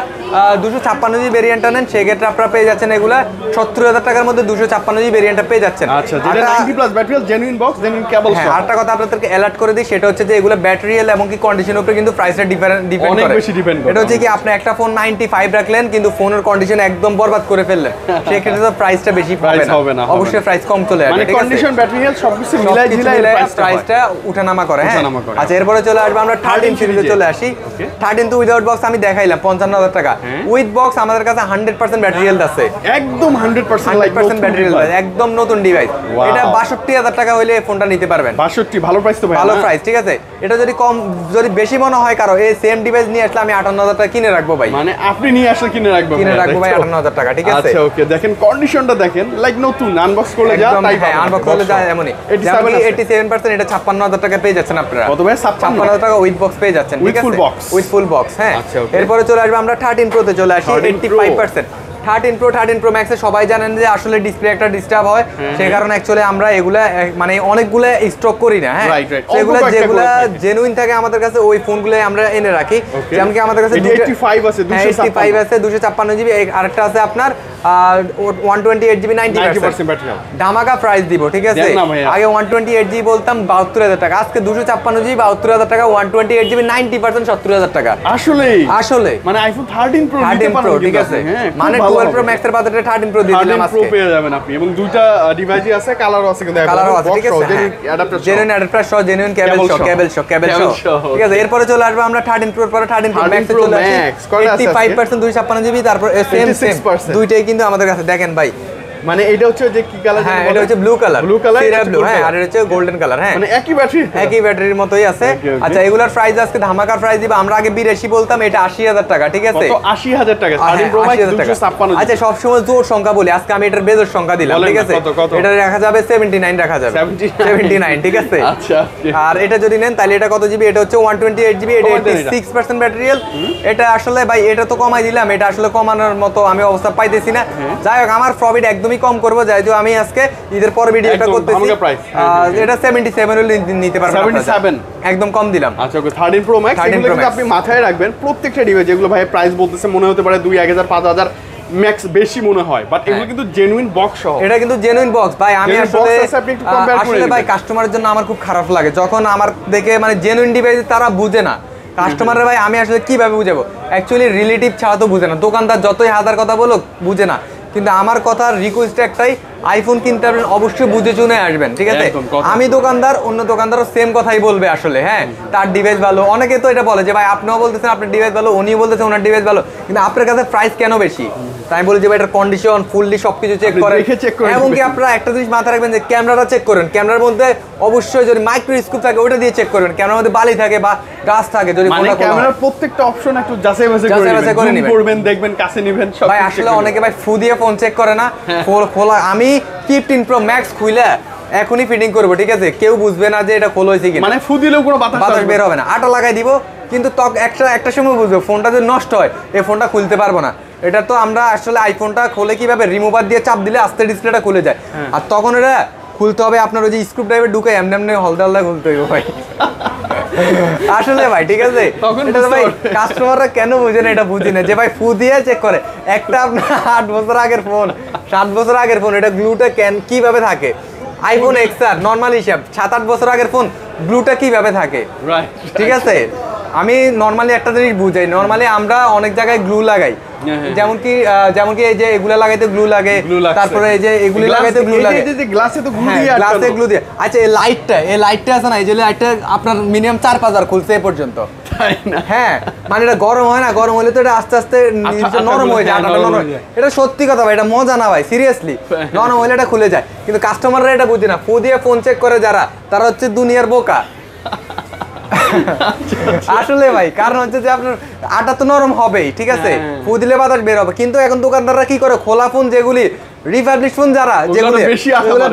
দুশো ছাপ্পান্ন জিবি ভেরিয়েন্টটা নেন সেক্ষেত্রে আপনারা পেয়ে যাচ্ছেন এগুলো সত্তর হাজার টাকার মধ্যে দুশো ছাপ্পান্ন জিবি ভেরিয়েন্টটা পেয়ে যাচ্ছেন। আচ্ছা যেটা আরেকটা- 90 plus battery genuine box genuine cable হ্যাঁ আরেকটা কথা আপনাদেরকে অ্যালার্ট করে দিই সেটা হচ্ছে যে এগুলো ব্যাটারিয়াল এবং কি কন্ডিশনের উপরে কিন্তু প্রাইসটা ডিপেন্ড ডিপেন্ড করে। বেশি depend করে। এটা হচ্ছে কি আপনি একটা ফোন 95 রাখলেন কিন্তু ফোনের কন্ডিশন একদম বরবাদ করে ফেললেন। সেক্ষেত্রে তো প্রাইসটা বেশি হবে না অবশ্যই প্রাইস কম চলে আসবে মানে ঠিক আছে? কন্ডিশন ব্যাটারি হেলথ সবকিছু মিলাই মিলায়ে প্রাইসটা উঠানামা করে হ্যাঁ? আচ্ছা এরপরে চলে আসবে আমরা 13 সিরিজে। চলে আসি। 13 তো উইদাউট বক্স আমি দেখাইলাম 55000 টাকা। হ্যাঁ। উইথ বক্স আমাদের কাছে 100% ব্যাটারি হেলথ আছে। একদম 100% লাইক 100% ব্যাটারি হেলথ একদম নতুন ডিভাইস এটা 62000 টাকা হইলে ফোনটা নিতে পারবেন। 62 ভালো প্রাইস তো ভাই ভালো প্রাইস ঠিক আছে? এটা যদি কম যদি বেশি মনে হয় কারও এই সেম ডিভাইস নিয়ে আসলে আমি আটান্ন হাজার টাকা কিনে রাখব ভাই। মানে আপনি নিয়ে আসলে কিনে রাখবেন কিনে রাখব ভাই তাই তো? আটান্ন হাজার টাকা ঠিক আছে? আচ্ছা ওকে দেখেন কন্ডিশনটা দেখেন লাইক নতুন আনবক্স করলে যা তাই হ্যাঁ আনবক্স করলে যায় এমনই। যেমন এইটি সেভেন পার্সেন্ট এটা ছাপ্পান্ন হাজার টাকা পেয়ে যাচ্ছেন আপনারা। কত ভাই 56 টাকা উইথ বক্স পেয়ে যাচ্ছেন ঠিক আছে? উইথ ফুল বক্স হ্যাঁ। আচ্ছা, এরপরে চলে আসবে আমরা প্রোতে চলে আসি 13 eighty Pro। Five percent thirteen pro thirteen pro ম্যাক্সে সবাই জানেন যে আসলে ডিসপ্লে একটা ডিস্টার্ব হয়। সেই কারণে অ্যাকচুয়ালি আমরা এগুলা মানে অনেকগুলো স্টক করি না হ্যাঁ। সেগুলো যেগুলো জেনুইন থাকে। আমাদের কাছে ওই ফোনগুলো আমরা এনে রাখি। যেমন কি আমাদের কাছে এটা 85 আছে, হ্যাঁ, 85 256 আছে দুশো ছাপ্পান্ন জিবি আরেকটা আছে আপনার one twenty eight GB ninety 90% battery health ধামাকা প্রাইস দিব ঠিক আছে? দেন না ভাইয়া। আগে ওয়ান টোয়েন্টি এইট জিবি বলতাম বাহাত্তর হাজার টাকা। আজকে দুশো ছাপ্পান্ন জিবি বাহাত্তর হাজার টাকা one twenty eight GB ninety percent সত্তর হাজার টাকা। আসলেই? আসলে মানে আইফোন 13 প্রো থার্টিন প্রো ঠিক আছে। আপনি, হ্যাঁ, খুব মানে টুয়েলভ প্রো ম্যাক্সের বাজারে থার্টিন প্রো দিয়ে দিলাম আজকে। পেয়ে যাবেন আপনি এবং দুইটা ডিভাইসই আছে কালারও আছে কিন্তু কালারও আছে ঠিক আছে। জেনুইন অ্যাডাপ্টার সহ। জেনুইন কেবল সহ সহ। কেবল সহ কেবল সহ। সহ, ঠিক আছে এরপরে চলে আসবে আমরা থার্টিন প্রোর পরে থার্টিন প্রো 13 চলে আসি। Max, কয়টা আছে এইটটি ফাইভ পার্সেন্ট দুই ছাপ্পান্ন জিবি তারপর সেম সেম দুইটাই কিন্তু আমাদের কাছে দেখেন ভাই মানে এটা হচ্ছে যে কি কালার হ্যাঁ এটা হচ্ছে blue colour blue colour blue হ্যাঁ আর এটা হচ্ছে গোল্ডেন কালার হ্যাঁ। মানে একই ব্যাটারি একই ব্যাটারির মতোই আছে. আচ্ছা এগুলোর প্রাইস আজকে ধামাকার প্রাইস দিব। আমরা আগে বিরাশি বলতাম এটা আশি হাজার টাকা ঠিক আছে? কত? 80000 টাকা। হ্যাঁ, 13 প্রো ম্যাক্স 80,000 256 আচ্ছা সবসময় জোর সংখ্যা বলি। আজকে আমি এটার বেজোর সংখ্যা দিলাম ঠিক আছে? এটা রাখা যাবে 79 রাখা যাবে। 79 79 ঠিক আছে? আচ্ছা আর এটা যদি নেন তাহলে এটা কত জিবি এটা হচ্ছে 128 জিবি এটা কমাই দেন এটা। 86% ব্যাটারিয়াল এটা আসলে ভাই এটা তো কমাই দিলাম। এটা আসলে কমানোর মতো আমি অবস্থা পাইতেছি না। যাই হোক আমার প্রফিট একদমই কম করব যেহেতু আমি আজকে ঈদের পর ভিডিওটা করতেছি। এটা 77 হলে নিতে পারবেন 77 একদম কম দিলাম। আচ্ছা ওকে 13 প্রো ম্যাক্স 13 এগুলো কিন্তু আপনি মাথায় রাখবেন প্রত্যেকটা ডিভাইস যেগুলো ভাই প্রাইস বলতেছে মনে হতে পারে 2000 5000 ম্যাক্স বেশি মনে হয়। বাট এগুলো কিন্তু জেনুইন বক্স সহ। এটা কিন্তু জেনুইন বক্স ভাই আমি আসলে আসলে ভাই। কাস্টমারের জন্য আমার খুব খারাপ লাগে। যখন আমার দেখে মানে জেনুইন ডিভাইস তারা বুঝে না। কাস্টমারের ভাই আমি আসলে কীভাবে বুঝাবো? অ্যাকচুয়ালি রিলেটিভ ছাড়া তো বুঝে না। দোকানদার যতই হাজার কথা বলুক বুঝে না। কিন্তু আমার কথার রিকোয়েস্ট একটাই আইফোন কিনতে পারবেন অবশ্যই বুঝে শুনে আসবেন ঠিক আছে? আমি দোকানদার অন্য দোকানদারও সেম কথাই বলবে আসলে হ্যাঁ? তার ডিভাইস ভালো অনেকে তো এটা বলে যে ভাই আপনিও বলতেছেন আপনার ডিভাইস ভালো উনিও বলতেছেন ওনার ডিভাইস ভালো কিন্তু আপনার কাছে প্রাইস কেন বেশি? আমি বলি যে এটার কন্ডিশন ফুললি সবকিছু চেক আপনি করে দেখে check এমনকি আপনারা একটা জিনিস মাথায় রাখবেন যে ক্যামেরাটা চেক করবেন ক্যামেরার মধ্যে অবশ্যই যদি মাইক্রো স্কোপ থাকে ওটা দিয়ে চেক করবেন। ক্যামেরার মধ্যে বালি থাকে বা গাছ থাকে যদি মানে হয়। ক্যামেরার প্রত্যেকটা অপশন একটু যাচাই বাছাই করে যাচাই করে নেবেন। করবেন দেখবেন কাছে নেবেন সব ভাই আসলে অনেকে ভাই ফু দিয়ে ফোন চেক করে না। হ্যাঁ। ফোন খোলা আমি ফিফটিন প্রো ম্যাক্স খুলে এখনই ফিটিং করব ঠিক আছে? কেউ বুঝবে না যে এটা খোলা হয়েছে। কিনা। মানে ফু দিলেও কোনো বাতাস বাতাস বের হবে না। আটা লাগাই দিব কিন্তু তক একটা একটা সময় বুঝবে ফোনটা যদি নষ্ট হয় এই ফোনটা খুলতে পারব না। এটা তো আমরা আসলে আইফোনটা খোলে কীভাবে? রিমুভার দিয়ে চাপ দিলে আস্তে ডিসপ্লেটা খুলে যায়। হ্যাঁ। আর তখন এটা খুলতে হবে আপনার ওই যে স্ক্রু ড্রাইভার ঢুকে এমনি এমনি হলদে হলদে খুলতে হবে ভাই। আসলে ভাই ঠিক আছে? তখন এটা ভাই কাস্টমাররা কেন বুঝে না এটা বুঝি না? যে ভাই ফু দিয়ে চেক করে একটা আপনার আট বছর আগের ফোন সাত বছর আগের ফোন এটা গ্লুটা কেন কীভাবে থাকে? আইফোন এক্স আর নর্মাল হিসাব সাত আট বছর আগের ফোন গ্লুটা কীভাবে থাকে? ঠিক আছে? আমি নর্মালি একটা জিনিস বুঝাই নর্মালি আমরা অনেক জায়গায় গ্লু লাগাই। যেমন কি যেমন কি এই যে এগুলা লাগাইতে গ্লু লাগে তারপরে এই যে এগুলি লাগাইতে গ্লু লাগে এই যে- গ্লাসে তো হ্যাঁ দিয়ে গ্লাসে গ্লু দিয়ে। আচ্ছা এই লাইটটা এই লাইটটা আছে না এই যে লাইটটা আপনার মিনিমাম চার পাঁচ হাজার খুলছে এ পর্যন্ত। হ্যাঁ মানে এটা গরম হয় না গরম হলে তো এটা আস্তে আস্তে নিচে নরম হয়ে যায় হ্যাঁ, নরম হয়ে। এটা সত্যি কথা ভাই এটা মজা না ভাই সিরিয়াসলি নরম হলে এটা খুলে যায়। কিন্তু কাস্টমাররা এটা বুঝে না। ফু দিয়ে ফোন চেক করে যারা তারা হচ্ছে দুনিয়ার বোকা। আসলে ভাই কারণ হচ্ছে যে আপনার আটা তো নরম হবেই ঠিক আছে? হ্যাঁ। ফু দিলে বাতাস বের হবে। কিন্তু এখন দোকানদাররা কি করে? খোলা ফোন যেগুলি ফোন যারা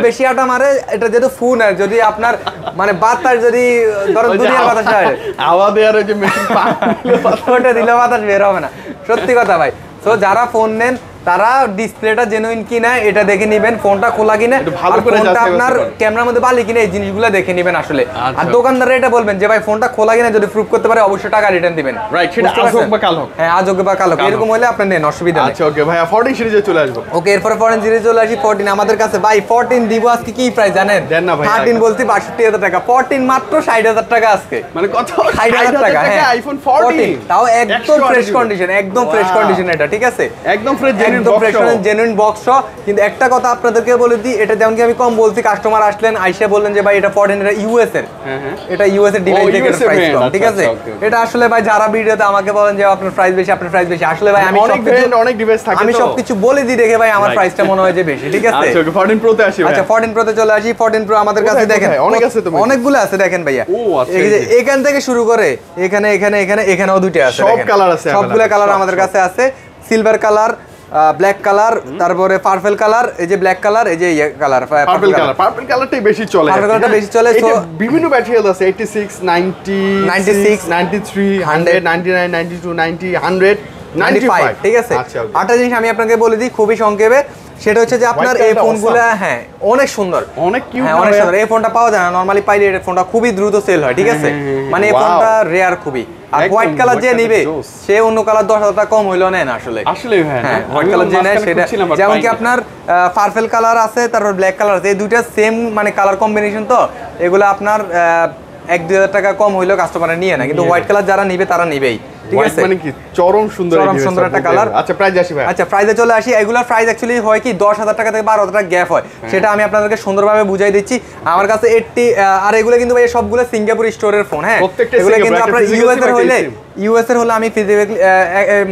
বেশি আটা মারে। এটা যেহেতু ফোন আর যদি আপনার মানে বাতাস যদি ধরেন ওই দুনিয়ার বাতাস হয়। হাওয়া দেওয়ার যে মেশিন ওটা দিলে বাতাস বের হবে না। সত্যি কথা ভাই। তো যারা ফোন নেন তারা ডিসপ্লেটা জেনুইন কিনা এটা দেখে নিবেন ফোনটা খোলা কিনা ভালো করে ফোনটা আপনার ক্যামেরার মধ্যে বালি কিনা এই জিনিসগুলো দেখে নিবেন আসলে। আচ্ছা। আর দোকানদার এটা বলবেন যে ভাই ফোনটা খোলা কিনা যদি প্রুফ করতে পারে অবশ্যই টাকা রিটার্ন দিবেন। Right, সেটা আজ হোক বা কাল হোক। হ্যাঁ আজ হোক বা কাল হোক এরকম হলে আপনি নেন অসুবিধা নেই। আচ্ছা ওকে ভাইয়া ফোরটিন সিরিজে চলে আসব। ওকে এরপরে ফরেন সিরিজ চলে আসি ফোরটিন আমাদের কাছে। ভাই ফোরটিন দিব আজকে কি প্রাইস জানেন? দেন না ভাই, থার্টিন একদম। বলছি বাষট্টি হাজার টাকা। ফোরটিন মাত্র ষাট হাজার টাকা আজকে। মানে কত? ষাট হাজার টাকা হ্যাঁ। আইফোন ফোরটিন তাও একদম ফ্রেশ কন্ডিশন একদম ফ্রেশ কন্ডিশন এটা ঠিক আছে? একদম ফ্রেশ একদম ফ্রেশ বক্স জেনুইন বক্স কিন্তু একটা কথা আপনাদেরকে বলে দিই এটা যেমন কি আমি কম বলছি কাস্টমার আসলেন আইসা বললেন যে ভাই এটা ফরেন এটা ইউএস এর। হ্যাঁ, হ্যাঁ। এটা ইউএস এর ডিভাইস থেকে প্রাইস কম আচ্ছা, ঠিক আছে? আচ্ছা. এটা আসলে ভাই যারা ভিডিওতে আমাকে বলেন যে আপনার প্রাইস বেশি আপনার প্রাইস বেশি। আসলে ভাই আমি অনেক ব্র্যান্ড অনেক ডিভাইস থাকে আমি সবকিছু বলে দিই দেখে ভাই আমার প্রাইসটা মনে হয় যে বেশি ঠিক আছে? আচ্ছা প্রোতে আসি আচ্ছা ভাইয়া 14 প্রোতে চলে আসি। 14 প্রো আমাদের কাছে দেখেন অনেক আছে তো। অনেকগুলো আছে দেখেন ভাইয়া। আচ্ছা। এখান থেকে শুরু করে এখানে এখানে এখানে এখানেও দুইটা আছে সব colour আছে সবগুলো কালার আমাদের কাছে আছে। সিলভার কালার ব্ল্যাক কালার তারপরে পার্পল কালার এই যে ব্ল্যাক কালার এই যে কালার পার্পল কালার পার্পল কালারটাই বেশি চলে Purple colourটা বেশি চলে, so- বিভিন্ন ম্যাটেরিয়াল আছে 86 90 96, 93 100 99 92 90 100 95 ঠিক আছে? আচ্ছা okay. জিনিস আমি আপনাকে বলে দিই খুবই সংক্ষেপে সেটা হচ্ছে যে আপনার এই ফোনগুলো হ্যাঁ অনেক সুন্দর। অনেক cute হ্যাঁ অনেক সুন্দর। এই ফোনটা পাওয়া যায় না নরমালি পাইলে এই ফোনটা খুবই দ্রুত সেল হয় ঠিক আছে? হ্যাঁ, হ্যাঁ, হ্যাঁ, মানে এই ফোনটা রেয়ার খুবই। আর হোয়াইট কালার যে colour সে অন্য কালার দশ হাজার টাকা কম হইলেও নেয় না আসলে। আসলেই ভাই হ্যাঁ হোয়াইট কালার যে নেয় সেটা যেমন কি আপনার পার্পেল কালার আছে তারপর ব্ল্যাক কালার আছে এই দুইটা সেম মানে কালার কম্বিনেশন তো এগুলো আপনার আহ, এক দুই হাজার টাকা কম হইলেও কাস্টমার নিয়ে না কিন্তু হোয়াইট কালার যারা নিবে তারা নিবেই। ঠিক আছে? মানে কি? চরম সুন্দর এই চরম সুন্দর একটা বলতে আচ্ছা প্রাইস আসি ভাই আচ্ছা প্রাইসে চলে আসি। এগুলোর প্রাইস অ্যাকচুয়ালি হয় কি? দশ হাজার টাকা থেকে বারো হাজার টাকা গ্যাপ হয়। সেটা আমি আপনাদেরকে সুন্দরভাবে বুঝাই দিচ্ছি। আমার কাছে আর এগুলো কিন্তু ভাই সবগুলো সিঙ্গাপুর স্টোরের ফোন হ্যাঁ? এগুলো কিন্তু আপনার ইউএস এর হলে ইউএস এর হলে আমি ফিজিক্যালি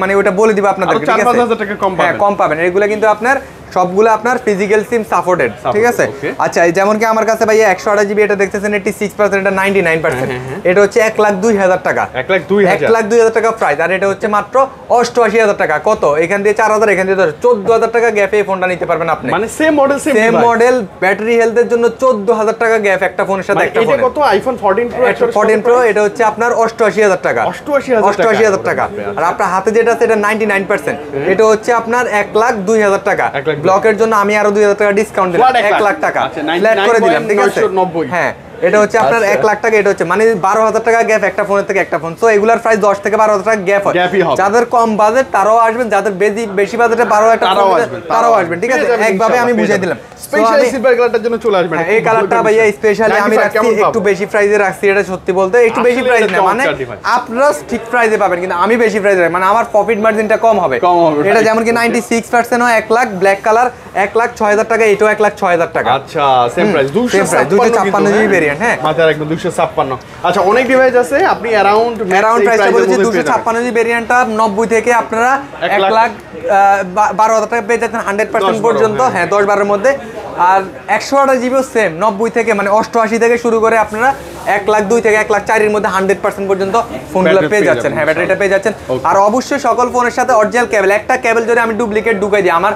মানে ওটা বলে দিব আপনাদের ঠিক আছে পাঁচ হাজার টাকা কম পাবেন। কম পাবেন। এগুলো কিন্তু আপনার সবগুলো আপনার ফিজিক্যাল সিম সাপোর্টেড ঠিক আছে? আচ্ছা যেমন কি আমার কাছে ভাই একশো আঠাশ জিবি এটা দেখতেছেন এটি সিক্স পার্সেন্ট এটা নাইনটি নাইন পার্সেন্ট এটা হচ্ছে এক লাখ দুই হাজার টাকা। এক লাখ দুই এক হাজার লাখ দুই হাজার টাকা প্রাইস আর এটা হচ্ছে মাত্র অষ্টআশি হাজার টাকা। কত? এখান দিয়ে চার হাজার এখান দিয়ে চোদ্দ হাজার টাকা গ্যাপে এই ফোনটা নিতে পারবেন আপনি। মানে same model same model battery হেলথের জন্য চোদ্দ হাজার টাকা গ্যাপ একটা ফোনের সাথে একটা মানে এটা কত? আইফোন 14 প্রো ফোরটিন প্রো এটা হচ্ছে আপনার অষ্টআশি হাজার টাকা। 88,000 অষ্টআশি হাজার টাকা। টাকা। আর আপনার হাতে যেটা আছে এটা নাইনটি নাইন পার্সেন্ট এটা হচ্ছে আপনার এক লাখ দুই হাজার টাকা। ব্লকের জন্য আমি আরও দুই হাজার টাকা ডিসকাউন্ট দিলাম। এক লাখ। টাকা। আচ্ছা, ফ্ল্যাট করে দিলাম ঠিক আছে? হ্যাঁ। এটা হচ্ছে আপনার আচ্ছা। এক লাখ টাকা এটা হচ্ছে মানে বারো হাজার টাকা গ্যাপ একটা ফোনের থেকে একটা ফোন। তো এগুলার প্রাইস দশ থেকে বারো হাজার টাকা গ্যাপ হয়। যাদের কম বাজেট তারাও আসবেন যাদের বেশি বেশি বাজেটে বারো একটা তারাও আসবেন, ঠিক আছে? একভাবে আমি বুঝিয়ে দিলাম। জন্য চলে আসবেন। হ্যাঁ, এই কালারটা ভাইয়া স্পেশালি আমি রাখছি একটু বেশি প্রাইসে রাখছি এটা সত্যি বলতে একটু বেশি প্রাইস না মানে আপনারা ঠিক প্রাইসে পাবেন কিন্তু আমি বেশি প্রাইসে রাখি। মানে আমার প্রফিট মার্জিনটা কম হবে। এটা যেমন কি হয় লাখ ব্ল্যাক কালার লাখ ছয় হাজার টাকা এটাও লাখ ছয় হাজার টাকা। আচ্ছা সেম প্রাইস 256 GB variant, হ্যাঁ। মাথার একদম 256 আচ্ছা অনেক ডিভাইস আছে আপনি অ্যারাউন্ড প্রাইসটা বলেছি দুশো ছাপ্পান্ন জি ভেরিয়েন্টটা নব্বই থেকে আপনারা এক এক লাখ- লাখ আহ, বা- বারো হাজার টাকা পেয়ে যাচ্ছেন হান্ড্রেড পার্সেন্ট 10 পর্যন্ত হ্যাঁ। হ্যাঁ দশ বারোর মধ্যে। আর একশো আঠাশ জিবিও সেম নব্বই থেকে মানে অষ্টআশি থেকে শুরু করে আপনারা এক লাখ দুই থেকে এক লাখ চারের মধ্যে হান্ড্রেড পার্সেন্ট পর্যন্ত ফোনগুলো পেয়ে যাচ্ছেন হ্যাঁ ব্যাটারিটা পেয়ে যাচ্ছেন। আর অবশ্যই সকল ফোনের সাথে অরিজিনাল কেবল একটা কেবল যদি আমি ডুপ্লিকেট ঢুকাই দিই আমার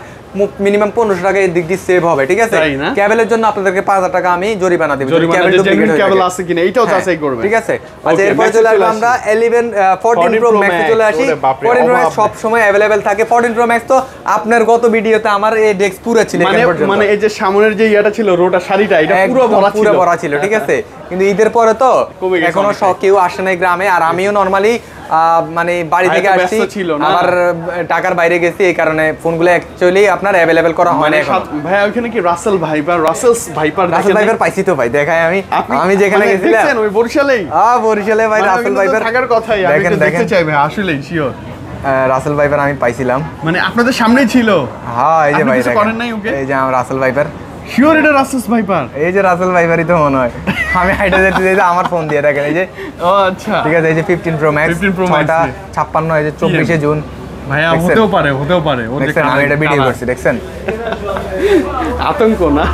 মিনিমাম পনেরোশো টাকা এই দিক দিয়ে সেভ হবে ঠিক আছে তাই না? কেবলের জন্য আপনাদেরকে পাঁচ হাজার টাকা আমি জরিমানা দিব যদি জরিমানা cable যে duplicate genuine হয়ে cable থাকে। আছে কিনা, এইটাও হ্যাঁ, যাচাই করবেন। ঠিক আছে আচ্ছা Okay, এরপরে Max এ চলে চলে আসবো আসি। আমরা 11 14 14 প্রো Pro ম্যাক্সে Max, চলে আসি ওরে বাপরে, 14 প্রো অভাব ম্যাক্স সব সময় अवेलेबल থাকে 14 প্রো ম্যাক্স তো আপনার গত ভিডিওতে আমার এই ডেস্ক পুরো ছিল মানে এখন পর্যন্ত মানে এই যে সামনের যে ইয়াটা ছিল রোটা শাড়িটা এটা পুরো একদম ভরা ছিল পুরো ভরা ছিল ঠিক আছে কিন্তু ঈদের পরে তো কমে গেছে এখনো অনেকটাই। সব কেউ আসে নাই গ্রামে আর আমিও নরমালি মানে বাড়ি থেকে আসছি। আবার টাকার বাইরে গেছি এই কারণে ফোনগুলো অ্যাকচুয়ালি আপনার অ্যাভেলেবেল করা হয় না মানে ভাই ওখানে কি Russell viper Russell's viper Russell viper পাইছি তো ভাই দেখাই আমি। আমি যেখানে মানে গেছিলাম। ওই বরিশালেই? আ বরিশালে ভাই রাসেল তো ভাইপার থাকার কথাই আমি দেখতে চাই ভাই আসলেই শিওর রাসেল ভাইপার আমি পাইছিলাম। মানে আপনাদের সামনেই ছিল? হ্যাঁ এই যে ভাই কিছু করেন নাই ওকে? এই যে আমার রাসেল ভাইপার শিওর এটা রাসেল ভাইপার এই যে রাসেল ভাইপারই তো মনে হয়। আমি হাইটা যেতে যেতে আমার ফোন দিয়ে দেখেন এই যে। ও আচ্ছা। ঠিক আছে এই যে fifteen pro max 15 Pro Max ছয়টা দিয়ে। ছাপ্পান্ন এই যে চব্বিশে জুন ভাইয়া? হতেও পারে হতেও পারে। ও দেখেন দেখছেন আমি এটা ভিডিও করছি দেখছেন? আতঙ্ক না।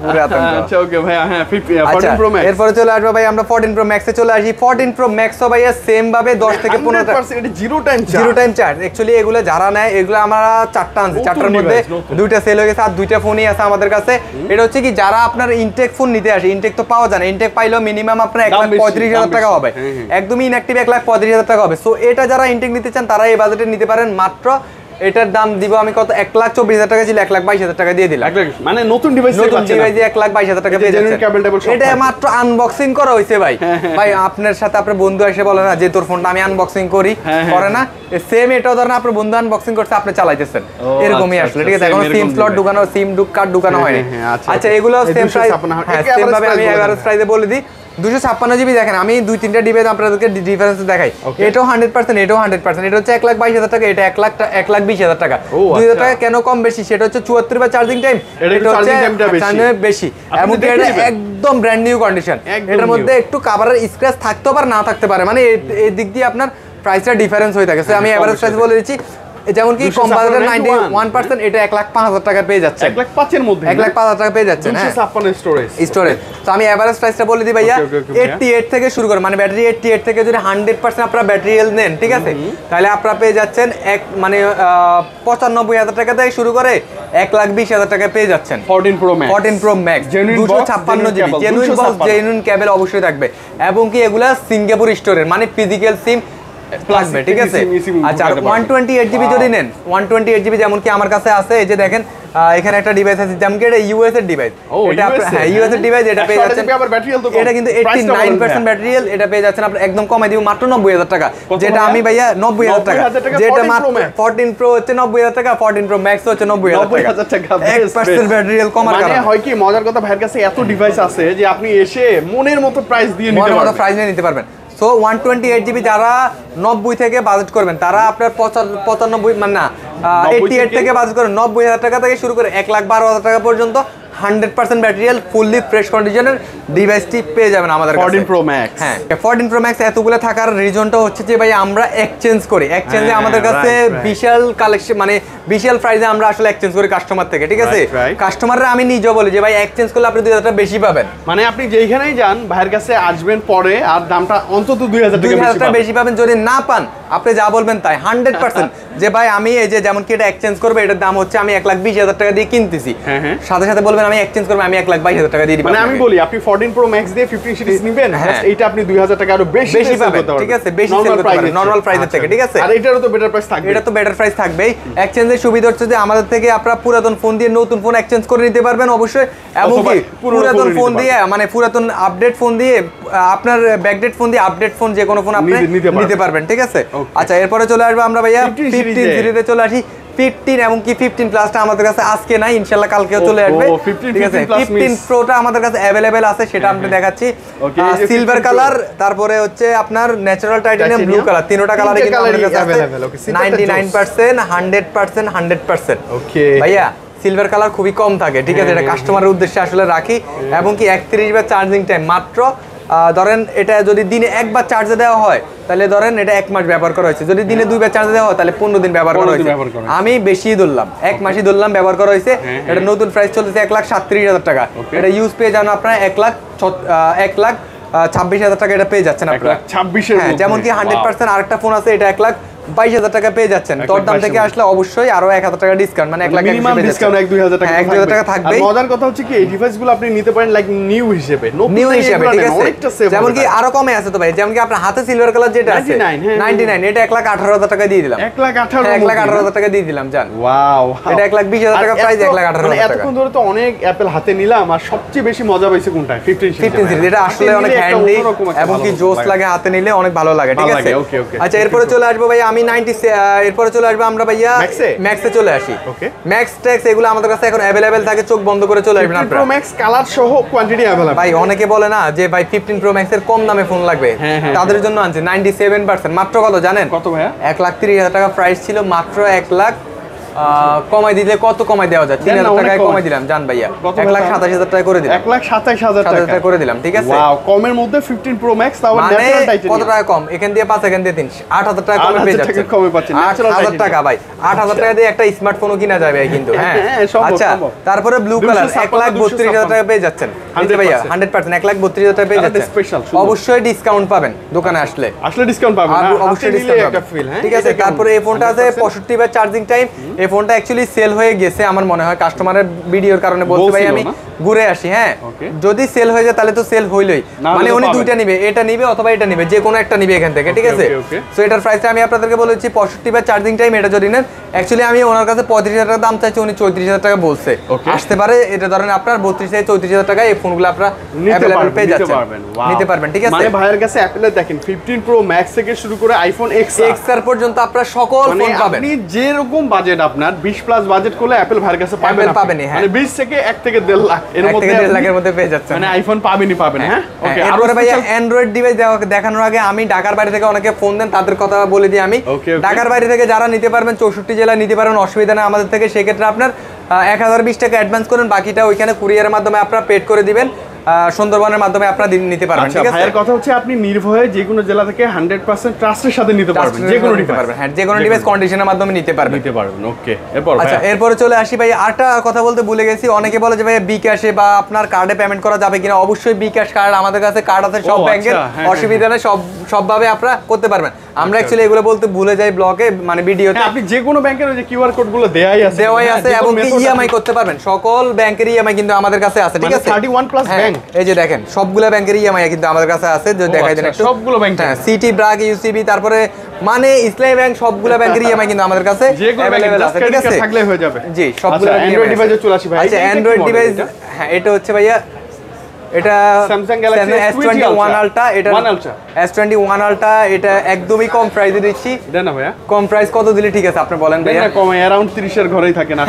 পুরো আতঙ্ক। আচ্ছা ওকে ভাইয়া হ্যাঁ 14 প্রো ম্যাক্স এরপরে চলে আসব ভাই আমরা 14 প্রো ম্যাক্সে চলে আসি। 14 প্রো ম্যাক্সও ভাইয়া সেম ভাবে 10 থেকে 15 টাকা 100% এটা zero time zero time charge actually এগুলো যারা নেয় এগুলো আমরা চারটা আনছি। চারটার মধ্যে দুইটা সেল হয়ে গেছে আর দুইটা ফোনই আছে আমাদের কাছে। এটা হচ্ছে কি যারা আপনার ইনটেক ফোন নিতে আসে ইনটেক তো পাওয়া যায় না। ইনটেক পাইলেও মিনিমাম আপনার এক লাখ বেশি, পঁয়ত্রিশ দাম হাজার টাকা হবে। হ্যাঁ, হ্যাঁ। একদমই ইনঅ্যাক্টিভ এক লাখ পঁয়ত্রিশ হাজার টাকা হবে। সো এটা যারা ইনটেক নিতে চান তারা এই বাজেটে নিতে পারেন। মাত্র এটার দাম দিব আমি কত? এক লাখ চব্বিশ হাজার টাকা ছিল এক লাখ বাইশ হাজার টাকা দিয়ে দিলাম। মানে নতুন ডিভাইস নতুন ডিভাইসে এক লাখ বাইশ হাজার টাকা পেয়ে এটা মাত্র আনবক্সিং করা হয়েছে ভাই। ভাই আপনার সাথে আপনার বন্ধু এসে বলে না যে তোর ফোনটা আমি আনবক্সিং করি। হ্যাঁ, হ্যাঁ। করে না। সেম এটাও ধরেন আপনার বন্ধু আনবক্সিং করছে আপনি চালাইতেছেন। এরকমই আচ্ছা, আসলে আচ্ছা, ঠিক আছে? এখন সিম স্লট। ঢুকানো সিম কার্ড ঢুকানো হ্যাঁ, হয়নি। হ্যাঁ, আচ্ছা, আচ্ছা। এগুলো সেম প্রাইস হ্যাঁ সেম ভাবে আমি এভারেজ প্রাইসে বলে দিই। দুশো ছাপ্পান্ন জিবি দেখেন আমি দুই তিনটা ডিভাইস আপনাদেরকে ডিফারেন্স দেখাই. এটাও হান্ড্রেড পার্সেন্ট এটাও হান্ড্রেড পার্সেন্ট এটা হচ্ছে এক লাখ বাইশ হাজার টাকা এটা এক লাখ এক লাখ বিশ হাজার টাকা। দুই হাজার আচ্ছা। টাকা কেন কম বেশি? সেটা হচ্ছে চুয়াত্তর বা চার্জিং টাইম এটা টা বেশি। এমনকি এটা একদম ব্র্যান্ড নিউ কন্ডিশন এটার মধ্যে একটু কাভারের স্ক্র্যাচ থাকতে পারে না থাকতে পারে। মানে এই- দিক দিয়ে আপনার প্রাইসটা ডিফারেন্স হয়ে থাকে। আমি এভারেজ প্রাইস বলে দিচ্ছি যেমন কি 256 কম বাজারের 91 নাইনটি ওয়ান। পার্সেন্ট এটা এক লাখ পাঁচ হাজার টাকা পেয়ে যাচ্ছে। এক লাখ পাঁচের মধ্যে এক লাখ পাঁচ হাজার টাকা পেয়ে যাচ্ছেন হ্যাঁ। 256 স্টোরেজ স্টোরেজ তো আমি এভারেজ প্রাইসটা বলে দিই ভাইয়া Okay, okay, okay, ভাইয়া। এইটটি এইট থেকে শুরু করে মানে ব্যাটারি এইটটি এইট থেকে যদি হান্ড্রেড পার্সেন্ট আপনারা ব্যাটারি হেলথ নেন ঠিক আছে? তাহলে আপনারা পেয়ে যাচ্ছেন এক মানে আহ, পঁচানব্বই হাজার টাকা থেকে শুরু করে এক লাখ বিশ হাজার টাকা পেয়ে যাচ্ছেন। 14 প্রো ম্যাক্স 14 প্রো ম্যাক্স ছাপ্পান্ন genuine GB cable, genuine box genuine cable অবশ্যই থাকবে। এবং কি এগুলা সিঙ্গাপুর স্টোরের মানে ফিজিক্যাল সিম থাকবে ঠিক আছে? আচ্ছা আর ওয়ান টোয়েন্টি এইট জিবি যদি নেন ওয়ান টোয়েন্টি এইট জিবি যেমন কি আমার কাছে আছে এই যে দেখেন এখানে একটা ডিভাইস আছে যেমন কি এটা ইউএস এর ডিভাইস এটা হ্যাঁ ইউএস এর ডিভাইস এটা পেয়ে 128 যাচ্ছেন। কম। এটা কিন্তু Price এইটটি টা নাইন পার্সেন্ট ভাইয়া। এটা পেয়ে যাচ্ছেন আপনার একদম কমাই দিব মাত্র নব্বই হাজার টাকা। যেটা আমি ভাইয়া নব্বই হাজার টাকা 90,000 টাকা, যেটা মাত্র Max। ফোরটিন প্রো হচ্ছে নব্বই হাজার টাকা ফোরটিন প্রো ম্যাক্স হচ্ছে নব্বই হাজার 90,000 টাকা, টাকা এক best, পার্সেন্ট best। কমার মানে কারণে। হয় কি মজার কথা ভাইয়ের কাছে এত ডিভাইস আছে যে আপনি এসে মনের মতো প্রাইস দিয়ে নিতে মনের মতো পারবেন। প্রাইস নিয়ে নিতে পারবেন। So one twenty eight GB যারা নব্বই থেকে বাজেট করবেন তারা আপনার পঁচানব্বই মানে না এইট থেকে- থেকে বাজেট করেন নব্বই হাজার টাকা থেকে শুরু করে এক লাখ বারো হাজার টাকা পর্যন্ত হান্ড্রেড পার্সেন্ট ব্যাটারিয়াল ফুললি ফ্রেশ কন্ডিশনের ডিভাইসটি পেয়ে যাবেন আমাদের কাছে 14 Pro Max। হ্যাঁ ফোরটিন প্রো ম্যাক্স এতগুলো থাকার রিজনটা হচ্ছে যে ভাই আমরা এক্সচেঞ্জ করি এক্সচেঞ্জে হ্যাঁ, আমাদের কাছে right, right. বিশাল কালেকশন মানে বিশাল প্রাইসে আমরা আসলে এক্সচেঞ্জ করি কাস্টমার থেকে ঠিক আছে. কাস্টমাররা আমি নিজেও বলি যে ভাই এক্সচেঞ্জ করলে আপনি দুই হাজার টাকা বেশি পাবেন মানে আপনি যেইখানেই যান ভাইয়ের কাছে আসবেন পরে আর দামটা অন্তত দুই হাজার দুই টাকা বেশি পাবেন। বেশি পাবেন যদি না পান আপনি যা বলবেন তাই হান্ড্রেড পার্সেন্ট যে ভাই আমি এই যে যেমন কি এটা এক্সচেঞ্জ করবে এটার দাম হচ্ছে আমি এক লাখ বিশ হাজার টাকা দিয়ে কিনতেছি হ্যাঁ, হ্যাঁ। সাথে সাথে বলবেন আমি এক্সচেঞ্জ করব আমি এক লাখ বাইশ হাজার টাকা দিয়ে দিবো মানে আমি বলি আপনি 14 প্রো ম্যাক্স দিয়ে 15 সিরিজ নেবেন এইটা আপনি 2000 টাকা আরও বেশি বেশি পাবেন, ঠিক আছে? বেশি sell করতে চেয়ে। price এর থেকে, ঠিক আছে? আর এটারও তো বেটার প্রাইস থাকবে এটা তো বেটার প্রাইস থাকবেই এক্সচেঞ্জের সুবিধা হচ্ছে যে আমাদের থেকে আপনারা পুরাতন ফোন দিয়ে নতুন ফোন এক্সচেঞ্জ করে নিতে পারবেন অবশ্যই এবং কি পুরাতন ফোন দিয়ে মানে পুরাতন আপডেট ফোন দিয়ে আপনার ব্যাকডেট ফোন দিয়ে আপডেট ফোন যে কোনো ফোন আপনি নিতে- পারবেন। ঠিক আছে আচ্ছা এরপরে চলে আসবে আমরা ভাইয়া 15 সিরিজে। সিরিজে চলে আসি ফিফটিন এবং কি ফিফটিন প্লাসটা আমাদের কাছে আজকে নাই ইনশাল্লাহ কালকেও চলে আসবে। ঠিক আছে? 15 ফিফটিন প্রোটা আমাদের কাছে অ্যাভেলেবেল আছে সেটা আমি দেখাচ্ছি। সিলভার কালার তারপরে হচ্ছে আপনার ন্যাচারাল টাইটেনিয়াম ব্লু কালার তিনটা কালারে কিন্তু আমাদের কাছে আছে। available, okay, সিলভারটা নাইনটি নাইন জোস। Percent hundred percent hundred percent Okay. ভাইয়া সিলভার কালার খুবই কম থাকে ঠিক আছে? এটা কাস্টমারের উদ্দেশ্যে আসলে রাখি। এবং কি একত্রিশ বার চার্জিং টাইম মাত্র ধরেন এটা যদি দিনে একবার চার্জে দেওয়া হয় তাহলে ধরেন এটা এক মাস ব্যবহার করা হয়েছে। যদি দিনে দুইবার চার্জে দেওয়া হয় তাহলে পনেরো দিন ব্যবহার করা হয়েছে। আমি বেশি ধরলাম এক মাসই ধরলাম ব্যবহার করা হয়েছে। হ্যাঁ, এটা নতুন প্রাইস চলতেছে এক লাখ সাতত্রিশ হাজার টাকা। এটা ইউজ পেয়ে যান আপনার এক লাখ ছ এক লাখ ছাব্বিশ হাজার টাকা এটা পেয়ে যাচ্ছেন আপনার আপনারা। লাখ 26 এর হ্যাঁ মধ্যে। যেমন কি হান্ড্রেড পার্সেন্ট আরেকটা ফোন আছে এটা এক লাখ বাইশ হাজার টাকা পেয়ে যাচ্ছেন। এক লাখ তোর দাম 22 থেকে আসলে অবশ্যই আরও এক হাজার টাকা ডিসকাউন্ট মানে এক লাখ ডিসকাউন্ট এক দুই হাজার টাকা এক দুই হাজার টাকা থাকবে। মজার কথা হচ্ছে কি এই ডিভাইসগুলো আপনি নিতে পারেন লাইক নিউ হিসেবে। নিউ থেকে ঠিক আছে। যেমন কি আরও কমে আছে তো ভাই যেমন কি আপনার হাতে সিলভার কালার যেটা আছে 99, নাইনটি নাইন এটা এক লাখ আঠারো হাজার টাকা দিয়ে দিলাম। এক লাখ আঠারো এক লাখ আঠারো হাজার টাকা দিয়ে দিলাম জান। ওয়াও এটা এক লাখ বিশ হাজার টাকা প্রাইস এক লাখ আঠারো হাজার টাকা। ধরে তো অনেক অ্যাপেল হাতে নিলাম আর সবচেয়ে বেশি মজা পাইছে কোনটা? 15 ফিফটিন সিরিজ এটা আসলে অনেক হ্যান্ডি এবং কি জোস লাগে। হাতে নিলে অনেক ভালো লাগে ঠিক আছে. আচ্ছা এরপরে চলে আসব ভাই আমি নাইনটি এরপরে চলে আসব আমরা ভাইয়া Max-এ? ম্যাক্সে চলে আসি। ওকে ম্যাক্স ট্যাক্স এগুলো আমাদের কাছে এখন অ্যাভেলেবেল থাকে চোখ বন্ধ করে চলে আসবেন প্রো ম্যাক্স কালার সহ কোয়ান্টিটি अवेलेबल ভাই অনেকে বলে না যে ভাই ফিফটিন প্রো ম্যাক্স এর কম দামে ফোন লাগবে। হ্যাঁ, হ্যাঁ, তাদের জন্য আনছে নাইনটি সেভেন পার্সেন্ট মাত্র কত জানেন? কত ভাইয়া? এক লাখ তিরিশ হাজার টাকা প্রাইস ছিল মাত্র এক লাখ আহ, কমাই দিলে কত কমাই দেওয়া যায়? তিন হাজার টাকায় কমাই। দিলাম। জান ভাইয়া এক লাখ? সাতাশ হাজার টাকা করে দিলাম। এক লাখ সাতাইশ হাজার টাকা। টাকা করে দিলাম ঠিক আছে? কমের মধ্যে 15 প্রো ম্যাক্স মানে কত টাকা কম? এখান দিয়ে পাঁচ এখান দিয়ে তিন আট হাজার টাকা কমে পেয়ে যাচ্ছে কমে পাচ্ছেন, আট হাজার টাকা ভাই আট হাজার টাকা দিয়ে একটা স্মার্টফোনও কিনা যাবে কিন্তু হ্যাঁ? হ্যাঁ, সম্ভব, আচ্ছা তারপরে ব্লু কালার এক লাখ বত্রিশ হাজার টাকা পেয়ে যাচ্ছেন। ভাইয়া 100% হান্ড্রেড পার্সেন্ট এক লাখ বত্রিশ হাজার টাকা পেয়ে যাচ্ছেন। অবশ্যই ডিসকাউন্ট পাবেন দোকানে আসলে। আসলে ডিসকাউন্ট পাবেন হ্যাঁ, অবশ্যই ডিসকাউন্ট পাবেন। হ্যাঁ? ঠিক আছে তারপরে এই ফোনটা আছে 100% পঁয়ষট্টি বার চার্জিং টাইম এই ফোনটা অ্যাকচুয়ালি সেল হয়ে গেছে আমার মনে হয়। কাস্টমারের ভিডিওর কারণে বলতে ভাই আমি ঘুরে আসি হ্যাঁ। যদি সেল হয়ে যায় তাহলে তো সেল হইলই। মানে উনি দুইটা নিবে এটা নিবে অথবা এটা নিবে যে কোনো একটা নিবে এখান থেকে ঠিক আছে. সো এটার প্রাইসটা আমি আপনাদেরকে বলেছি পঁয়ষট্টি বার চার্জিং টাইম এটা যদি নেন অ্যাকচুয়ালি আমি ওনার কাছে পঁয়ত্রিশ হাজার টাকা দাম চাইছি উনি চৌত্রিশ হাজার টাকা বলছে। আসতে পারে এটা ধরেন আপনার বত্রিশ থেকে চৌত্রিশ হাজার টাকা এই ফোনগুলো আপনারা অ্যাভেলেবল পেয়ে যাচ্ছেন। পারবেন নিতে পারবেন ঠিক আছে? মানে ভাইয়ের কাছে অ্যাপেলে দেখেন 15 প্রো ম্যাক্স থেকে শুরু করে আইফোন এক্স এক্সআর পর্যন্ত আপনারা সকল মানে ফোন পাবেন। আপনি যেরকম বাজেট আপনার 20 প্লাস বাজেট করলে অ্যাপেল ভাইয়ের কাছে পাবেন। পাবেনই, হ্যাঁ। মানে 20 থেকে 1 থেকে 1.5 লাখ এর মধ্যে থেকে দেড় আপনি লাখের মধ্যে পেয়ে যাচ্ছেন মানে আইফোন পাবেনই পাবেন হ্যাঁ ওকে এরপরে ভাইয়া অ্যান্ড্রয়েড ডিভাইস দেখানোর আগে আমি ঢাকার বাইরে থেকে অনেকে ফোন দেন তাদের কথা বলে দিই আমি. ঢাকার বাইরে থেকে যারা নিতে পারবেন চৌষট্টি জেলায় নিতে পারবেন অসুবিধা নেই আমাদের থেকে সেক্ষেত্রে আপনার এক হাজার বিশ টাকা অ্যাডভান্স করেন বাকিটা ওইখানে কুরিয়ারের মাধ্যমে আপনারা পেড করে দিবেন সুন্দরবনের মাধ্যমে আপনারা দিন- নিতে পারবেন আচ্ছা ঠিক আছে? ভাইয়ের কথা হচ্ছে আপনি নির্ভয়ে যে কোনো জেলা থেকে 100% ট্রাস্টের সাথে নিতে পারবেন যে কোনো নিতে পারবেন হ্যাঁ যে কোনো ডিভাইস কন্ডিশনের মাধ্যমে নিতে পারবেন। নিতে পারবেন ওকে এরপর আচ্ছা এরপরে চলে আসি ভাই আরেকটা কথা বলতে ভুলে গেছি অনেকে বলে যে ভাই বিকাশে বা আপনার কার্ডে পেমেন্ট করা যাবে কিনা অবশ্যই বিকাশ কার্ড আমাদের কাছে কার্ড আছে সব ব্যাংকের আচ্ছা, হ্যাঁ, অসুবিধা নেই সব সবভাবে আপনারা করতে পারবেন। আমরা অ্যাকচুয়ালি এগুলো বলতে ভুলে যাই ব্লগে মানে ভিডিওতে হ্যাঁ আপনি যে কোনো ব্যাংকের ওই যে কিউআর কোডগুলো দেয়াই আছে। দেওয়াই হ্যাঁ, আছে এবং ইএমআই করতে পারবেন। সকল ব্যাংকের ইএমআই কিন্তু আমাদের কাছে আছে ঠিক মানে আছে? 31 plus হ্যাঁ, bank? এই যে দেখেন সবগুলো ব্যাংকের ইএমআই কিন্তু আমাদের কাছে আছে যে ও, দেখাই দেন আচ্ছা, একটু। সবগুলো ব্যাংক হ্যাঁ সিটি ব্রাক ইউসিবি তারপরে মানে ইসলামী ব্যাংক সবগুলো ব্যাংকের ইএমআই কিন্তু আমাদের কাছে যে কোনো আছে ঠিক আছে? থাকলে হয়ে যাবে। জি সবগুলো আচ্ছা অ্যান্ড্রয়েড ডিভাইসে চলে আসি ভাই। আচ্ছা অ্যান্ড্রয়েড ডিভাইস হ্যাঁ এটা হচ্ছে ভাইয়া এটা Samsung Galaxy S20 S21 Ultra। Ultra এটা One Ultra। S21 আলট্রা এটা একদমই কম প্রাইসে দিচ্ছি। দেন ভাইয়া। কম প্রাইস কত দিলে ঠিক আছে আপনি বলেন ভাইয়া। কমে 30 এর ঘরেই থাকে না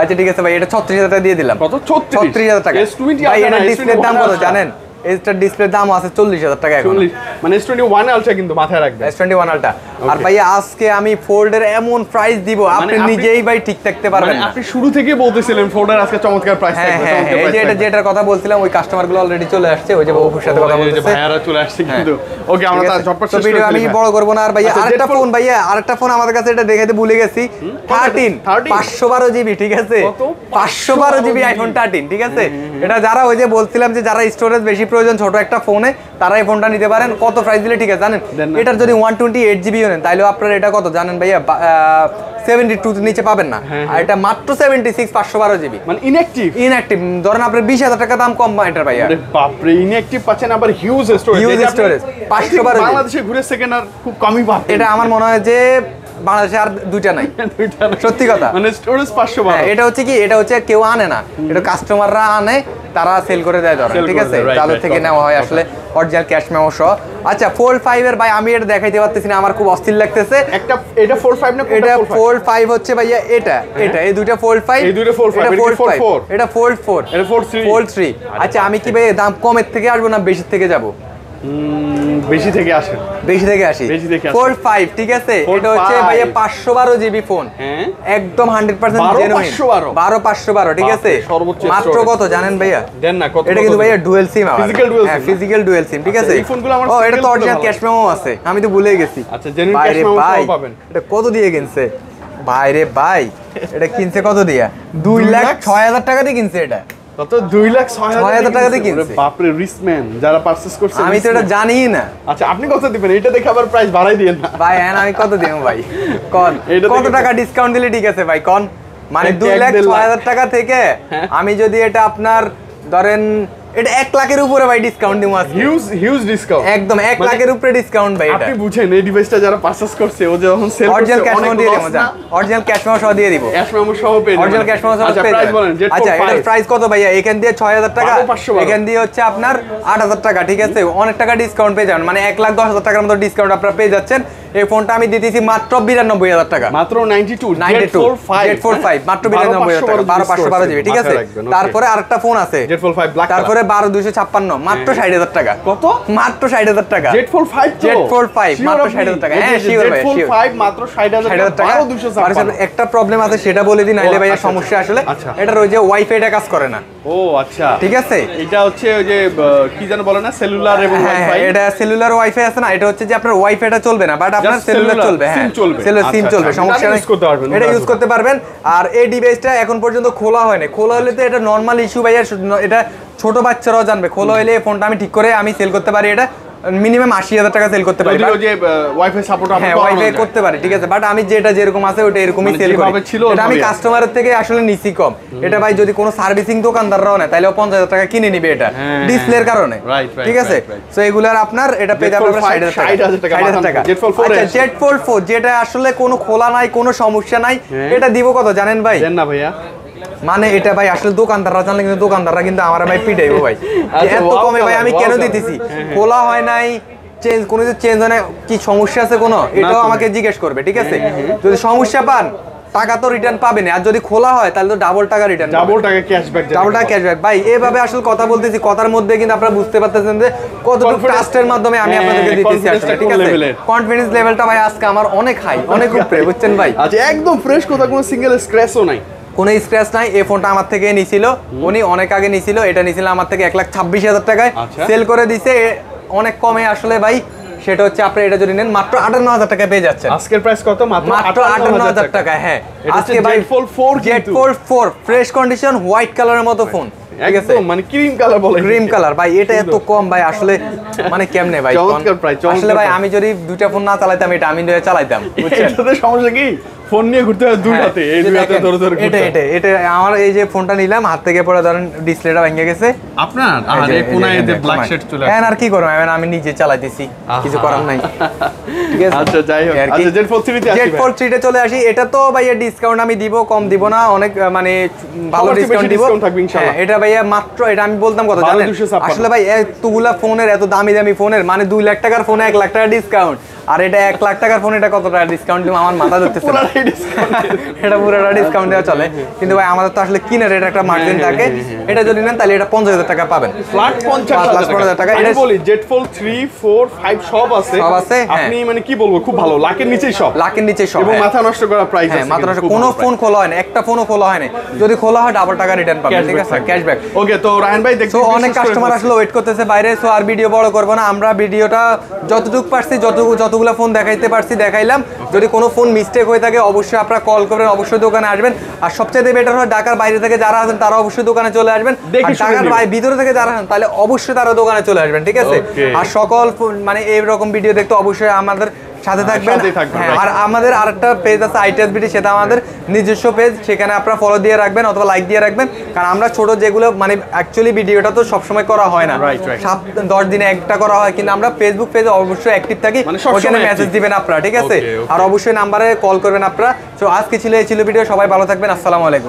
আচ্ছা ঠিক আছে ভাই এটা ছত্রিশ হাজার টাকা দিয়ে দিলাম। কত? 36 ছত্রিশ হাজার টাকা। S20 ভাই এটা ডিসপ্লের দাম কত জানেন? এটার ডিসপ্লের দাম আছে চল্লিশ হাজার টাকা এখন। 40 মানে S21 আলট্রা কিন্তু মাথায় রাখবেন। এস টোয়েন্টি ওয়ান আলটা আর. ভাইয়া আজকে আমি ফোল্ডের এমন প্রাইস দিব আপনি মানে নিজেই ভাই ঠিক থাকতে পারবেন মানে আপনি শুরু থেকে বলতেছিলেন ফোল্ডার আজকে চমৎকার প্রাইস হ্যাঁ হ্যাঁ হ্যাঁ, এই যে এটা যেটার কথা বলছিলাম ওই অলরেডি চলে আসছে ওই যে বাবুর সাথে কথা ও, বলতেছে। ভাইয়ারা চলে আসছে কিন্তু। ওকে আমরা তার? ঝটপট শেষ ভিডিও আমি বড় করব না। আর ভাইয়া আচ্ছা, আরেকটা ফোন ভাইয়া আরেকটা ফোন আমাদের কাছে এটা দেখাতে ভুলে গেছি। থার্টিন 13? পাঁচশো বারো জিবি ঠিক আছে? কত? পাঁচশো বারো জিবি আইফোন থার্টিন ঠিক আছে? এটা যারা ওই যে বলছিলাম যে যারা স্টোরেজ বেশি প্রয়োজন ছোট একটা ফোনে তারা এই ফোনটা নিতে পারেন। কত প্রাইস দিলে ঠিক আছে জানেন? এটার যদি ওয়ান টোয়েন্টি এইট জিবি নেন তাহলে আপনার এটা কত জানেন ভাইয়া? সেভেন্টি টু নিচে পাবেন না। হ্যাঁ, আর এটা মাত্র সেভেন্টি সিক্স পাঁচশো বারো জিবি মানে ইনঅ্যাক্টিভ ইনঅ্যাক্টিভ ধরেন আপনার বিশ হাজার টাকা দাম কম এটার ভাইয়া। বাপরে ইনঅ্যাক্টিভ পাচ্ছেন আবার হিউজ স্টোরেজ Huge storage, 500 বারো বাংলাদেশে ঘুরে সেকেন্ড আর খুব কমই পাবেন এটা আমার মনে হয় যে বাংলাদেশে আর দুইটা নাই। সত্যি কথা। মানে স্টোরেজ পাঁচশো হ্যাঁ এটা হচ্ছে কি এটা হচ্ছে কেউ আনে না। এটা কাস্টমাররা আনে তারা সেল করে দেয় ধরেন ঠিক আছে? তাদের থেকে নেওয়া হয় আসলে অরিজিনাল ক্যাশ মেমো সহ। আচ্ছা ফোল্ড ফাইভ এর ভাই আমি এটা দেখাইতে পারতেছি না আমার খুব অস্থির লাগতেছে। একটা এটা ফোর ফাইভ না এটা ফোর ফোল্ড ফাইভ হচ্ছে ভাইয়া এটা এটা এই দুইটা ফোল্ড ফাইভ এই দুইটা এটা ফোল্ড fold ফাইভ এটা ফোল্ড ফোর এটা fold three? ফোল্ড থ্রি আচ্ছা আমি কি ভাই দাম কমের থেকে আসব না বেশির থেকে যাব? বেশি থেকে আসেন বেশি থেকে আসি। বেশি থেকে আসি। ফাইভ ঠিক আছে? এটা হচ্ছে। ভাইয়া পাঁচশো বারো জিবি ফোন। হ্যাঁ। একদম হান্ড্রেড পার্সেন্ট 12 জেনুইন 512 বারো। পাঁচশো বারো ঠিক আছে? সর্বোচ্চ মাত্র কত জানেন ভাইয়া? দেন না কত এটা কিন্তু ভাইয়া ডুয়েল সিম Physical dual হ্যাঁ ফিজিক্যাল ডুয়েল সিম ঠিক আচ্ছা, আছে? এই ফোনগুলো আমার ও এটা তো অরিজিনাল ক্যাশ মেমো আছে আমি তো ভুলে গেছি। আচ্ছা, memo সহ ভাই পাবেন। এটা কত দিয়ে কিনছে? ভাই রে ভাই এটা কিনছে কত দিয়া? দুই লাখ? ছয় হাজার টাকা দিয়ে কিনছে এটা। কত? দুই লাখ ছয় ছয় হাজার টাকা দিয়ে কিনছে। বাপরে রিসম্যান যারা পারচেজ করছে আমি তো এটা জানি না। আচ্ছা আপনি কত দিবেন? এটা দেখে আবার প্রাইস বাড়াই দিয়েন না। ভাই হ্যাঁ আমি কত দেব ভাই? কন? কত টাকা ডিসকাউন্ট দিলে ঠিক আছে ভাই কন? মানে এক- দুই লাখ দেড় ছয় লাখ। হাজার টাকা থেকে হ্যাঁ। আমি যদি এটা আপনার ধরেন এটা এক লাখের উপরে ভাই ডিসকাউন্ট দিব আজকে। হিউজ হিউজ ডিসকাউন্ট একদম এক মানে লাখের উপরে ডিসকাউন্ট ভাই এটা। আপনি বুঝেন এই ডিভাইসটা যারা পারচেস করছে ও যখন সেল অরিজিনাল করছে ক্যাশ মেমো দিয়ে দেবো না? অরিজিনাল ক্যাশ মেমো সহ দিয়ে দিব। ক্যাশ মেমো সহ পেয়ে যাবেন। অরিজিনাল ক্যাশ মেমো সহ আচ্ছা প্রাইস বলেন আচ্ছা এটার প্রাইস কত ভাইয়া? এখান দিয়ে ছয় হাজার টাকা। এখান দিয়ে হচ্ছে আপনার আট হাজার টাকা ঠিক আছে? অনেক টাকা ডিসকাউন্ট পেয়ে যাবেন। মানে এক লাখ দশ হাজার টাকার মতো ডিসকাউন্ট আপনারা পেয়ে যাচ্ছেন। এই ফোনটা আমি দিতেছি মাত্র বিরানব্বই হাজার টাকা। মাত্র নাইনটি টু মাত্র বিরানব্বই হাজার টাকা বারো পাঁচশো বারো জিবি ঠিক আছে? তারপরে আরেকটা ফোন আছে। তারপরে বারো দুইশো ছাপ্পান্ন মাত্র ষাট হাজার টাকা। কত? মাত্র ষাট হাজার টাকা। Z four five Jet Fold 5, মাত্র 60,000 টাকা। হ্যাঁ, sure ভাই, জেড ফোর sure। ফাইভ মাত্র ষাট হাজার টাকা বারো দুশো আর স্যার, একটা প্রবলেম আছে সেটা বলে দিন নাইলে আচ্ছা, সমস্যা আসলে। এটা রয়েছে ওয়াইফাইটা কাজ করে না। ও আচ্ছা। ঠিক আছে। এটা হচ্ছে ওই যে কি যেন বলে না সেলুলার এবং হ্যাঁ ওয়াইফাই এটা সেলুলার ওয়াইফাই আছে না এটা হচ্ছে যে আপনার ওয়াইফাইটা চলবে না বাট আপনার সেলুলার চলবে হ্যাঁ। সেলুলার সিম আচ্ছা, চলবে আচ্ছা, সমস্যা এটা নেই। ইউজ করতে পারবেন আর এই ডিভাইসটা এখন পর্যন্ত খোলা হয়নি। খোলা হলে তো এটা নর্মাল ইস্যু ভাইয়া এটা ছোট বাচ্চারাও জানবে। খোলা হলে এই ফোনটা আমি ঠিক করে আমি সেল করতে পারি এটা। মিনিমাম আশি হাজার টাকা সেল করতে পারি ওই যে ওয়াইফাই সাপোর্ট হ্যাঁ ওয়াইফাই করতে পারি ঠিক আছে বাট আমি যেটা যেরকম আছে ওটা এরকমই মানে সেল করি। এটা আমি কাস্টমারের থেকে আসলে নিছি কম। এটা ভাই যদি কোনো সার্ভিসিং দোকানদাররাও নেয় তাহলে পঞ্চাশ হাজার টাকা কিনে নিবে এটা হ্যাঁ, ডিসপ্লের কারণে। Right, right, ঠিক আছে. সো এগুলার আপনার এটা পেয়ে Jet যাবে Fold আপনার 5, 60,000 টাকা। 60,000 টাকা, 60,000 টাকা। Jet Fold 4 আচ্ছা যেটা আসলে কোনো খোলা নাই কোনো সমস্যা নাই হ্যাঁ। এটা দিব কত জানেন ভাই? না ভাইয়া। মানে এটা ভাই আসলে দোকানদাররা জানলে কিন্তু দোকানদাররা কিন্তু আমার ভাই পিটাইবো ভাই। আচ্ছা, এত কমে ভাই আমি কেন দিতেছি? হ্যাঁ, হ্যাঁ। খোলা হয় নাই চেঞ্জ কোনো কিছু চেঞ্জ হয় না কি সমস্যা আছে কোনো? এটাও আমাকে জিজ্ঞেস করবে ঠিক আছে? যদি সমস্যা পান টাকা তো রিটার্ন পাবেন আর যদি খোলা হয় তাহলে তো ডাবল টাকা রিটার্ন ডাবল টাকা ক্যাশব্যাক ডাবল টাকা ক্যাশব্যাক ভাই এইভাবে আসলে কথা বলতেছি কথার মধ্যে কিন্তু আপনারা বুঝতে পারতেছেন যে কতটুকু ট্রাস্টের মাধ্যমে আমি হ্যাঁ, আপনাদেরকে দিতেছি আসলে ঠিক আছে? কনফিডেন্স লেভেলটা ভাই আজকে আমার অনেক হাই অনেক উপরে বুঝছেন ভাই? আচ্ছা একদম ফ্রেশ কোথাও কোনো সিঙ্গেল স্ক্র্যাচও নাই। কোনো স্ক্র্যাচ নাই এই ফোনটা আমার থেকে নিছিল। উনি অনেক আগে নিছিল এটা নিছিল আমার থেকে এক লাখ ছাব্বিশ হাজার টাকায়। আচ্ছা। সেল করে দিছে অনেক কমে আসলে ভাই সেটা হচ্ছে আপনি এটা যদি নেন মাত্র আটান্ন হাজার টাকায় পেয়ে যাচ্ছেন। আজকের প্রাইস কত? মাত্র আটান্ন হাজার টাকা। হ্যাঁ। আজকে ভাই 4 জেট কিন্তু। Fold four fresh condition white কালারের মতো ফোন ঠিক আছে? মানে ক্রিম কালার বলে। ক্রিম কালার ভাই এটা এত কম ভাই আসলে মানে কেমনে ভাই? আসলে ভাই আমি যদি দুইটা ফোন না চালাইতাম এটা আমি চালাইতাম বুঝছেন সমস্যা কি? ফোন নিয়ে ঘুরতে হয় দুই হ্যাঁ, হাতে এই দুই হাতে ধরে ধরে এটা এটা এটা আমার এই যে ফোনটা নিলাম হাত থেকে পড়ে ধরেন ডিসপ্লেটা ভেঙে গেছে। আপনার? আর এই এই যে কোনায় এদের ব্ল্যাক শেড চলে হ্যাঁ আসে আর কি করব? এখন আমি নিজে চালাইতেছি কিছু করার নাই। ঠিক আছে? আচ্ছা, যাই হোক। আচ্ছা, 3 তে আসি। 3 তে চলে আসি। এটা তো ভাইয়া ডিসকাউন্ট আমি দিব কম দিব না অনেক মানে ভালো ডিসকাউন্ট দিব। থাকবে ইনশাআল্লাহ। হ্যাঁ, এটা ভাইয়া মাত্র এটা আমি বলতাম কত জানেন? আসলে ভাই এতগুলা ফোনের এত দামি দামি ফোনের মানে দুই লাখ টাকার ফোনে এক লাখ টাকা ডিসকাউন্ট আর এটা এক লাখ টাকার ফোন এটা কত টাকা ডিসকাউন্ট দিব আমার মাথা ধরতেছে। এটা পুরোটা ডিসকাউন্ট দেওয়া চলে। কিন্তু ভাই আমাদের তো আসলে কিনার এটা একটা মার্জিন হ্যাঁ, থাকে। এটা যদি নেন তাহলে এটা পঞ্চাশ হাজার টাকা পাবেন। ফ্ল্যাট পঞ্চাশ হাজার টাকা। এটা- বলি Z Fold three four five সব আছে। সব আছে, হ্যাঁ। আপনি মানে কি বলব খুব ভালো। লাখের নিচেই সব। লাখের নিচে সব এবং হ্যাঁ। মাথা নষ্ট করা প্রাইস হ্যাঁ মাত্র কোনো ফোন খোলা হয় না একটা ফোনও খোলা হয় না যদি খোলা হয় ডাবল টাকা রিটার্ন পাবেন ঠিক আছে? ক্যাশব্যাক ওকে তো রায়ন ভাই দেখতে সো অনেক কাস্টমার আসলে ওয়েট করতেছে বাইরে সো আর ভিডিও বড় করব না। আমরা ভিডিওটা যতটুকু পারছি যতটুকু যত যতগুলো ফোন দেখাইতে পারছি দেখাইলাম। যদি কোনো ফোন মিস্টেক হয়ে থাকে অবশ্যই আপনারা কল করবেন অবশ্যই দোকানে আসবেন। আর সবচেয়ে বেটার হয় ঢাকার বাইরে থেকে যারা আছেন তারা অবশ্যই দোকানে চলে আসবেন। ঢাকার ভিতরে থেকে যারা আছেন তাহলে অবশ্যই তারা দোকানে চলে আসবেন ঠিক আছে? আর সকল ফোন- মানে এইরকম ভিডিও দেখতে অবশ্যই আমাদের সাথে থাকবেন। সাথেই থাকবেন, হ্যাঁ, আর আমাদের আরেকটা পেজ আছে আইটিএস বিডি সেটা আমাদের নিজস্ব পেজ সেখানে আপনারা ফলো দিয়ে রাখবেন অথবা লাইক দিয়ে রাখবেন। কারণ আমরা ছোট যেগুলো মানে অ্যাকচুয়ালি ভিডিওটা তো সবসময় করা হয় না. সাত দশ দিনে একটা করা হয় কিন্তু আমরা ফেসবুক পেজে অবশ্যই অ্যাক্টিভ থাকি। মানে ওখানে মেসেজ দিবেন আপনারা ঠিক আছে. আর অবশ্যই নাম্বারে কল করবেন আপনারা। তো আজকে ছিল এই ছিল ভিডিও সবাই ভালো থাকবেন আসসালামু আলাইকুম।